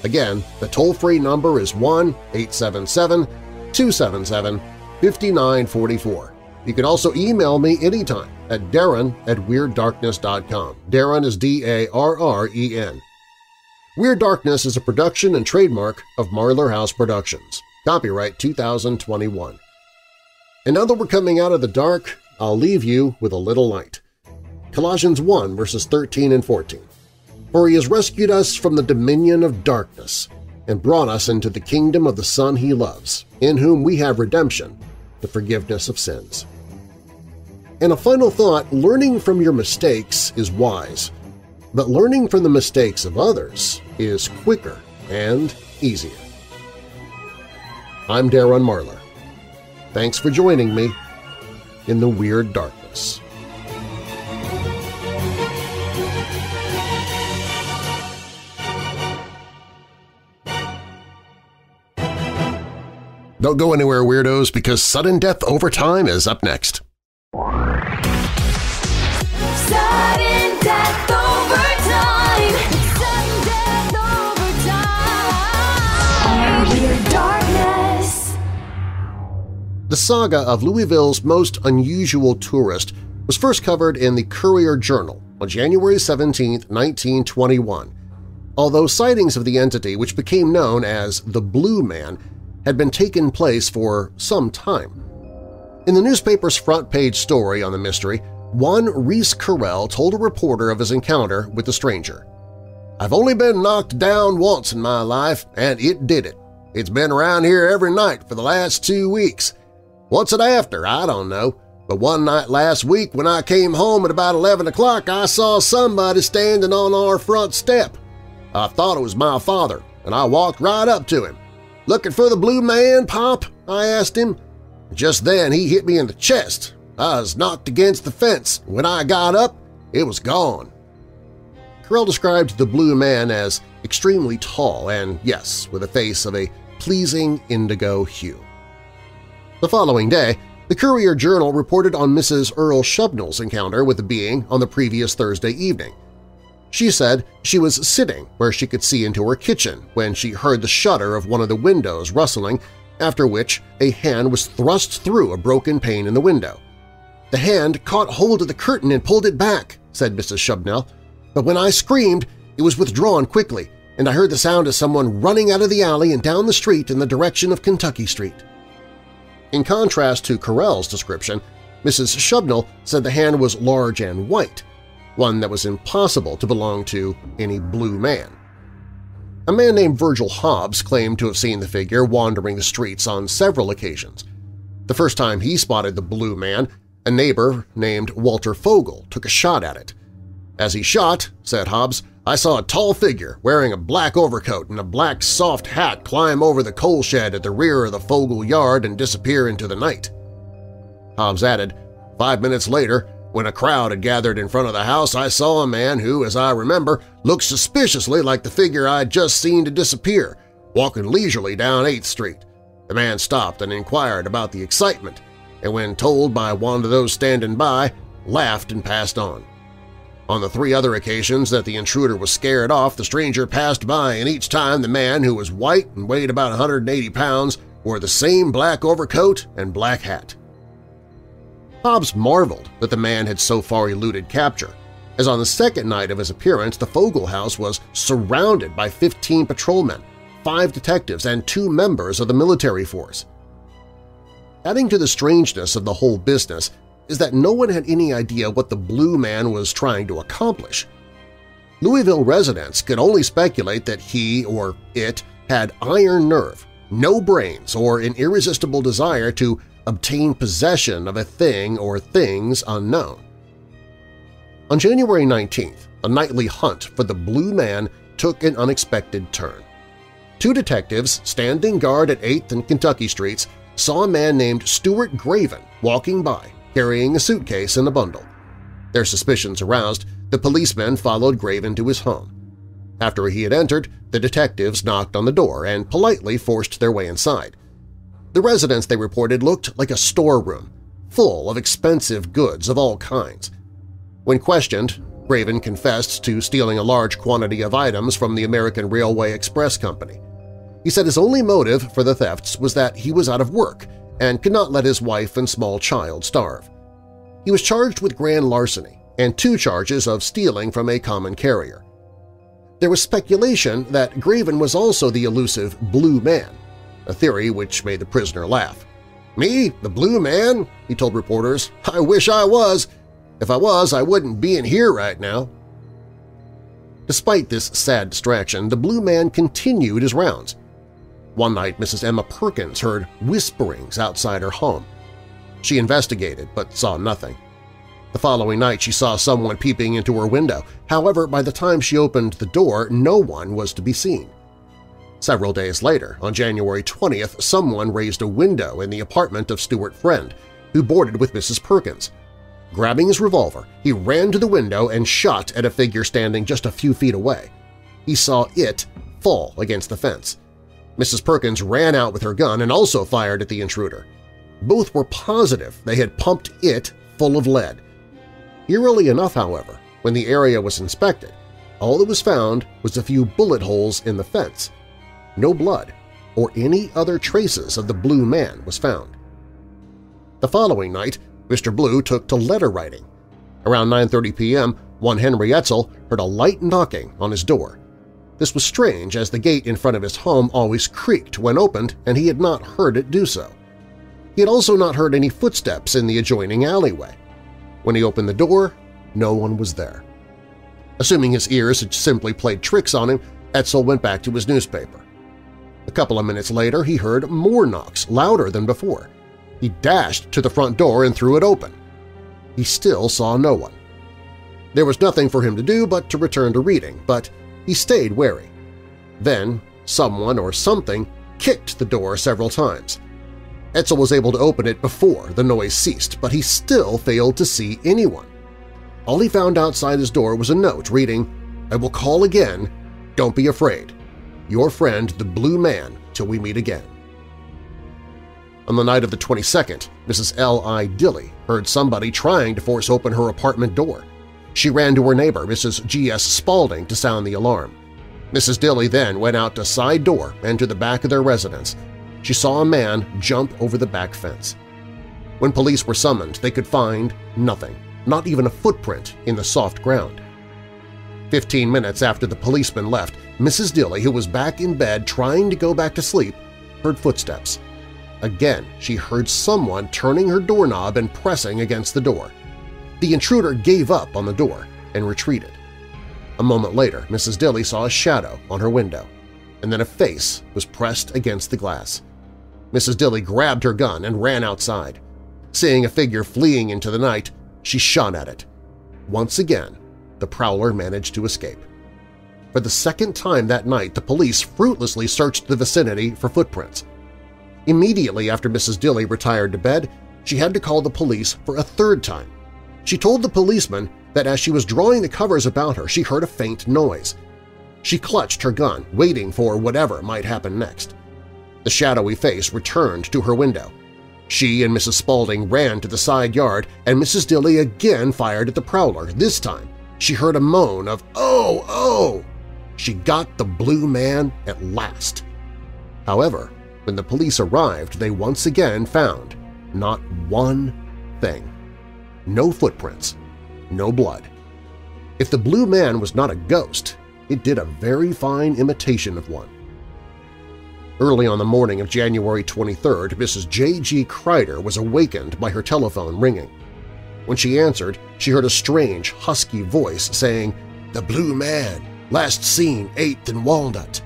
Again, the toll-free number is 1-877-277-5944. You can also email me anytime at darren at WeirdDarkness.com. Darren is D-A-R-R-E-N. Weird Darkness is a production and trademark of Marlar House Productions. Copyright 2021. And now that we're coming out of the dark, I'll leave you with a little light. Colossians 1 verses 13 and 14 for he has rescued us from the dominion of darkness and brought us into the kingdom of the Son he loves, in whom we have redemption, the forgiveness of sins. And a final thought, learning from your mistakes is wise, but learning from the mistakes of others is quicker and easier. I'm Darren Marlar. Thanks for joining me in the Weird Darkness. Don't go anywhere, Weirdos, because Sudden Death Overtime is up next. Sudden death overtime. Sudden death overtime. Weird darkness. The saga of Louisville's most unusual tourist was first covered in the Courier-Journal on January 17, 1921, although sightings of the entity, which became known as the Blue Man, had been taking place for some time. In the newspaper's front-page story on the mystery, one Reese Carell told a reporter of his encounter with the stranger. I've only been knocked down once in my life, and it did it. It's been around here every night for the last two weeks. What's it after? I don't know. But one night last week when I came home at about 11 o'clock, I saw somebody standing on our front step. I thought it was my father, and I walked right up to him. Looking for the blue man, Pop? I asked him. Just then he hit me in the chest. I was knocked against the fence. When I got up, it was gone. Carell described the blue man as extremely tall and, yes, with a face of a pleasing indigo hue. The following day, the Courier-Journal reported on Mrs. Earl Shubnell's encounter with the being on the previous Thursday evening. She said she was sitting where she could see into her kitchen when she heard the shutter of one of the windows rustling, after which a hand was thrust through a broken pane in the window. The hand caught hold of the curtain and pulled it back, said Mrs. Shubnell, but when I screamed, it was withdrawn quickly, and I heard the sound of someone running out of the alley and down the street in the direction of Kentucky Street. In contrast to Carell's description, Mrs. Shubnell said the hand was large and white, one that was impossible to belong to any blue man. A man named Virgil Hobbs claimed to have seen the figure wandering the streets on several occasions. The first time he spotted the blue man, a neighbor named Walter Fogel took a shot at it. As he shot, said Hobbs, I saw a tall figure wearing a black overcoat and a black soft hat climb over the coal shed at the rear of the Fogel yard and disappear into the night. Hobbs added, Five minutes later, when a crowd had gathered in front of the house, I saw a man who, as I remember, looked suspiciously like the figure I had just seen to disappear, walking leisurely down 8th Street. The man stopped and inquired about the excitement, and when told by one of those standing by, laughed and passed on. On the three other occasions that the intruder was scared off, the stranger passed by, and each time the man, who was white and weighed about 180 pounds, wore the same black overcoat and black hat. Hobbs marveled that the man had so far eluded capture, as on the second night of his appearance the Fogel house was surrounded by 15 patrolmen, five detectives, and two members of the military force. Adding to the strangeness of the whole business is that no one had any idea what the Blue Man was trying to accomplish. Louisville residents could only speculate that he or it had iron nerve, no brains, or an irresistible desire to obtain possession of a thing or things unknown. On January 19th, a nightly hunt for the Blue Man took an unexpected turn. Two detectives standing guard at 8th and Kentucky Streets saw a man named Stuart Graven walking by, carrying a suitcase and a bundle. Their suspicions aroused, the policemen followed Graven to his home. After he had entered, the detectives knocked on the door and politely forced their way inside. The residence, they reported, looked like a storeroom, full of expensive goods of all kinds. When questioned, Graven confessed to stealing a large quantity of items from the American Railway Express Company. He said his only motive for the thefts was that he was out of work and could not let his wife and small child starve. He was charged with grand larceny and two charges of stealing from a common carrier. There was speculation that Graven was also the elusive Blue Man, a theory which made the prisoner laugh. Me, the Blue Man? he told reporters. I wish I was. If I was, I wouldn't be in here right now. Despite this sad distraction, the Blue Man continued his rounds. One night, Mrs. Emma Perkins heard whisperings outside her home. She investigated but saw nothing. The following night she saw someone peeping into her window. However, by the time she opened the door, no one was to be seen. Several days later, on January 20th, someone raised a window in the apartment of Stuart Friend, who boarded with Mrs. Perkins. Grabbing his revolver, he ran to the window and shot at a figure standing just a few feet away. He saw it fall against the fence. Mrs. Perkins ran out with her gun and also fired at the intruder. Both were positive they had pumped it full of lead. Eerily enough, however, when the area was inspected, all that was found was a few bullet holes in the fence no blood or any other traces of the Blue Man was found. The following night, Mr. Blue took to letter writing. Around 9.30 p.m., one Henry Etzel heard a light knocking on his door. This was strange as the gate in front of his home always creaked when opened and he had not heard it do so. He had also not heard any footsteps in the adjoining alleyway. When he opened the door, no one was there. Assuming his ears had simply played tricks on him, Etzel went back to his newspaper. A couple of minutes later, he heard more knocks, louder than before. He dashed to the front door and threw it open. He still saw no one. There was nothing for him to do but to return to reading, but he stayed wary. Then someone or something kicked the door several times. Etzel was able to open it before the noise ceased, but he still failed to see anyone. All he found outside his door was a note reading, I will call again, don't be afraid, your friend the Blue Man till we meet again. On the night of the 22nd, Mrs. L.I. Dilly heard somebody trying to force open her apartment door. She ran to her neighbor, Mrs. G.S. Spaulding, to sound the alarm. Mrs. Dilly then went out the side door and to the back of their residence. She saw a man jump over the back fence. When police were summoned, they could find nothing, not even a footprint in the soft ground. Fifteen minutes after the policeman left, Mrs. Dilly, who was back in bed trying to go back to sleep, heard footsteps. Again, she heard someone turning her doorknob and pressing against the door. The intruder gave up on the door. and retreated. A moment later, Mrs. Dilly saw a shadow on her window, and then a face was pressed against the glass. Mrs. Dilly grabbed her gun and ran outside. Seeing a figure fleeing into the night, she shot at it. Once again, the prowler managed to escape. For the second time that night, the police fruitlessly searched the vicinity for footprints. Immediately after Mrs. Dilly retired to bed, she had to call the police for a third time. She told the policeman that as she was drawing the covers about her, she heard a faint noise. She clutched her gun, waiting for whatever might happen next. The shadowy face returned to her window. She and Mrs. Spaulding ran to the side yard, and Mrs. Dilly again fired at the prowler. This time, she heard a moan of, "Oh, oh!" She got the blue man at last. However, when the police arrived, they once again found not one thing. No footprints, no blood. If the blue man was not a ghost, it did a very fine imitation of one. Early on the morning of January 23rd, Mrs. J.G. Kreider was awakened by her telephone ringing. When she answered, she heard a strange, husky voice saying, "'The Blue Man, last seen 8th and Walnut.'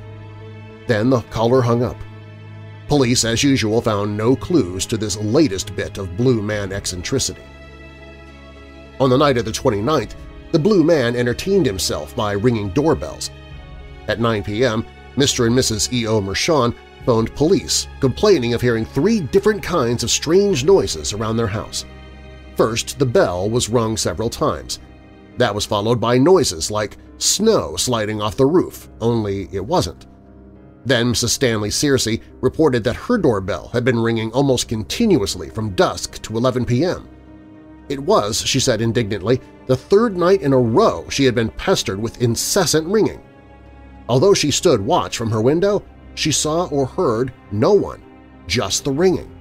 Then the caller hung up. Police, as usual, found no clues to this latest bit of Blue Man eccentricity. On the night of the 29th, the Blue Man entertained himself by ringing doorbells. At 9 p.m., Mr. and Mrs. E.O. Mershon phoned police, complaining of hearing three different kinds of strange noises around their house. First, the bell was rung several times. That was followed by noises like snow sliding off the roof, only it wasn't. Then Mrs. Stanley Searcy reported that her doorbell had been ringing almost continuously from dusk to 11 p.m. It was, she said indignantly, the third night in a row she had been pestered with incessant ringing. Although she stood watch from her window, she saw or heard no one, just the ringing.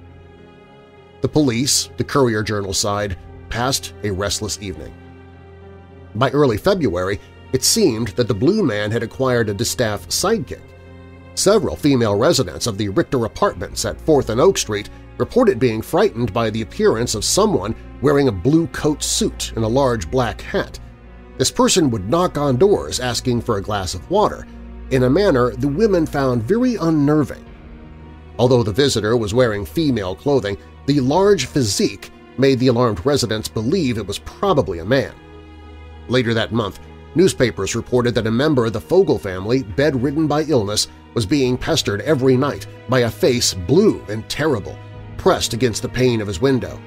The police, the Courier-Journal side, passed a restless evening. By early February, it seemed that the Blue Man had acquired a distaff sidekick. Several female residents of the Richter Apartments at 4th and Oak Street reported being frightened by the appearance of someone wearing a blue coat suit and a large black hat. This person would knock on doors asking for a glass of water, in a manner the women found very unnerving. Although the visitor was wearing female clothing, the large physique made the alarmed residents believe it was probably a man. Later that month, newspapers reported that a member of the Fogel family, bedridden by illness, was being pestered every night by a face blue and terrible, pressed against the pane of his window.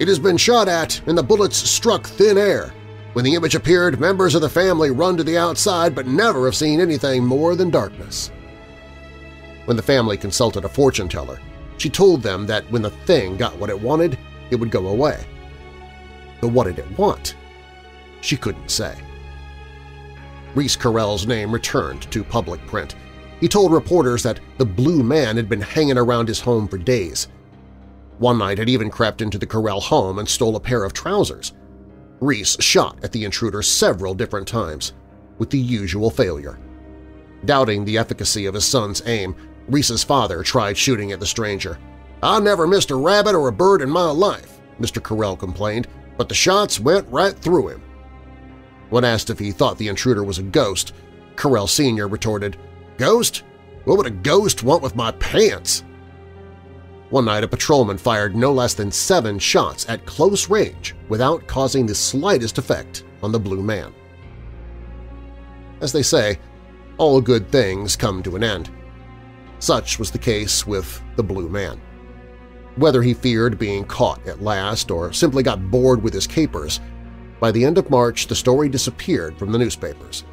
It has been shot at and the bullets struck thin air. When the image appeared, members of the family run to the outside but never have seen anything more than darkness. When the family consulted a fortune teller, she told them that when the thing got what it wanted, it would go away. But what did it want? She couldn't say. Reese Carell's name returned to public print. He told reporters that the Blue Man had been hanging around his home for days. One night had even crept into the Carell home and stole a pair of trousers. Reese shot at the intruder several different times, with the usual failure. Doubting the efficacy of his son's aim, Reese's father tried shooting at the stranger. I never missed a rabbit or a bird in my life, Mr. Carell complained, but the shots went right through him. When asked if he thought the intruder was a ghost, Carell Sr. retorted, Ghost? What would a ghost want with my pants? One night a patrolman fired no less than seven shots at close range without causing the slightest effect on the Blue Man. As they say, all good things come to an end. Such was the case with the Blue Man. Whether he feared being caught at last or simply got bored with his capers, by the end of March the story disappeared from the newspapers.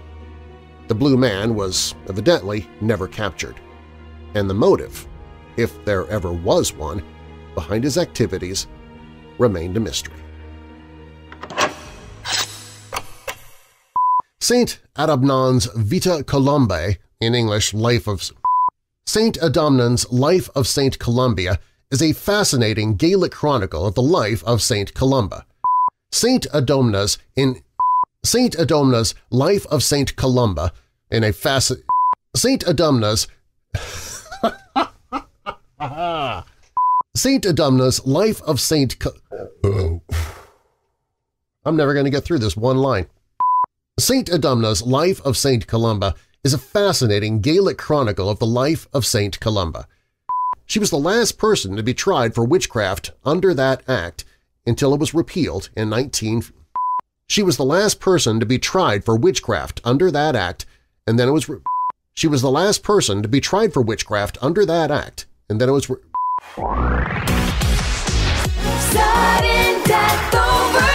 The Blue Man was evidently never captured, and the motive if there ever was one, behind his activities remained a mystery. Saint Adamnan's Vita Columbae, in English Life of Saint Adamnan's Life of Saint Columba is a fascinating Gaelic chronicle of the life of Saint Columba. Saint Adomna's in Saint Adomna's Life of Saint Columba in a fasc Saint Adomna's Saint Adumna's Life of oh. I'm never going to get through this one line. St. Adumna's Life of St. Columba is a fascinating Gaelic chronicle of the life of St. Columba. She was the last person to be tried for witchcraft under that act until it was repealed in 19... She was the last person to be tried for witchcraft under that act, and then it was... She was the last person to be tried for witchcraft under that act, and then it was... Sudden death overtime.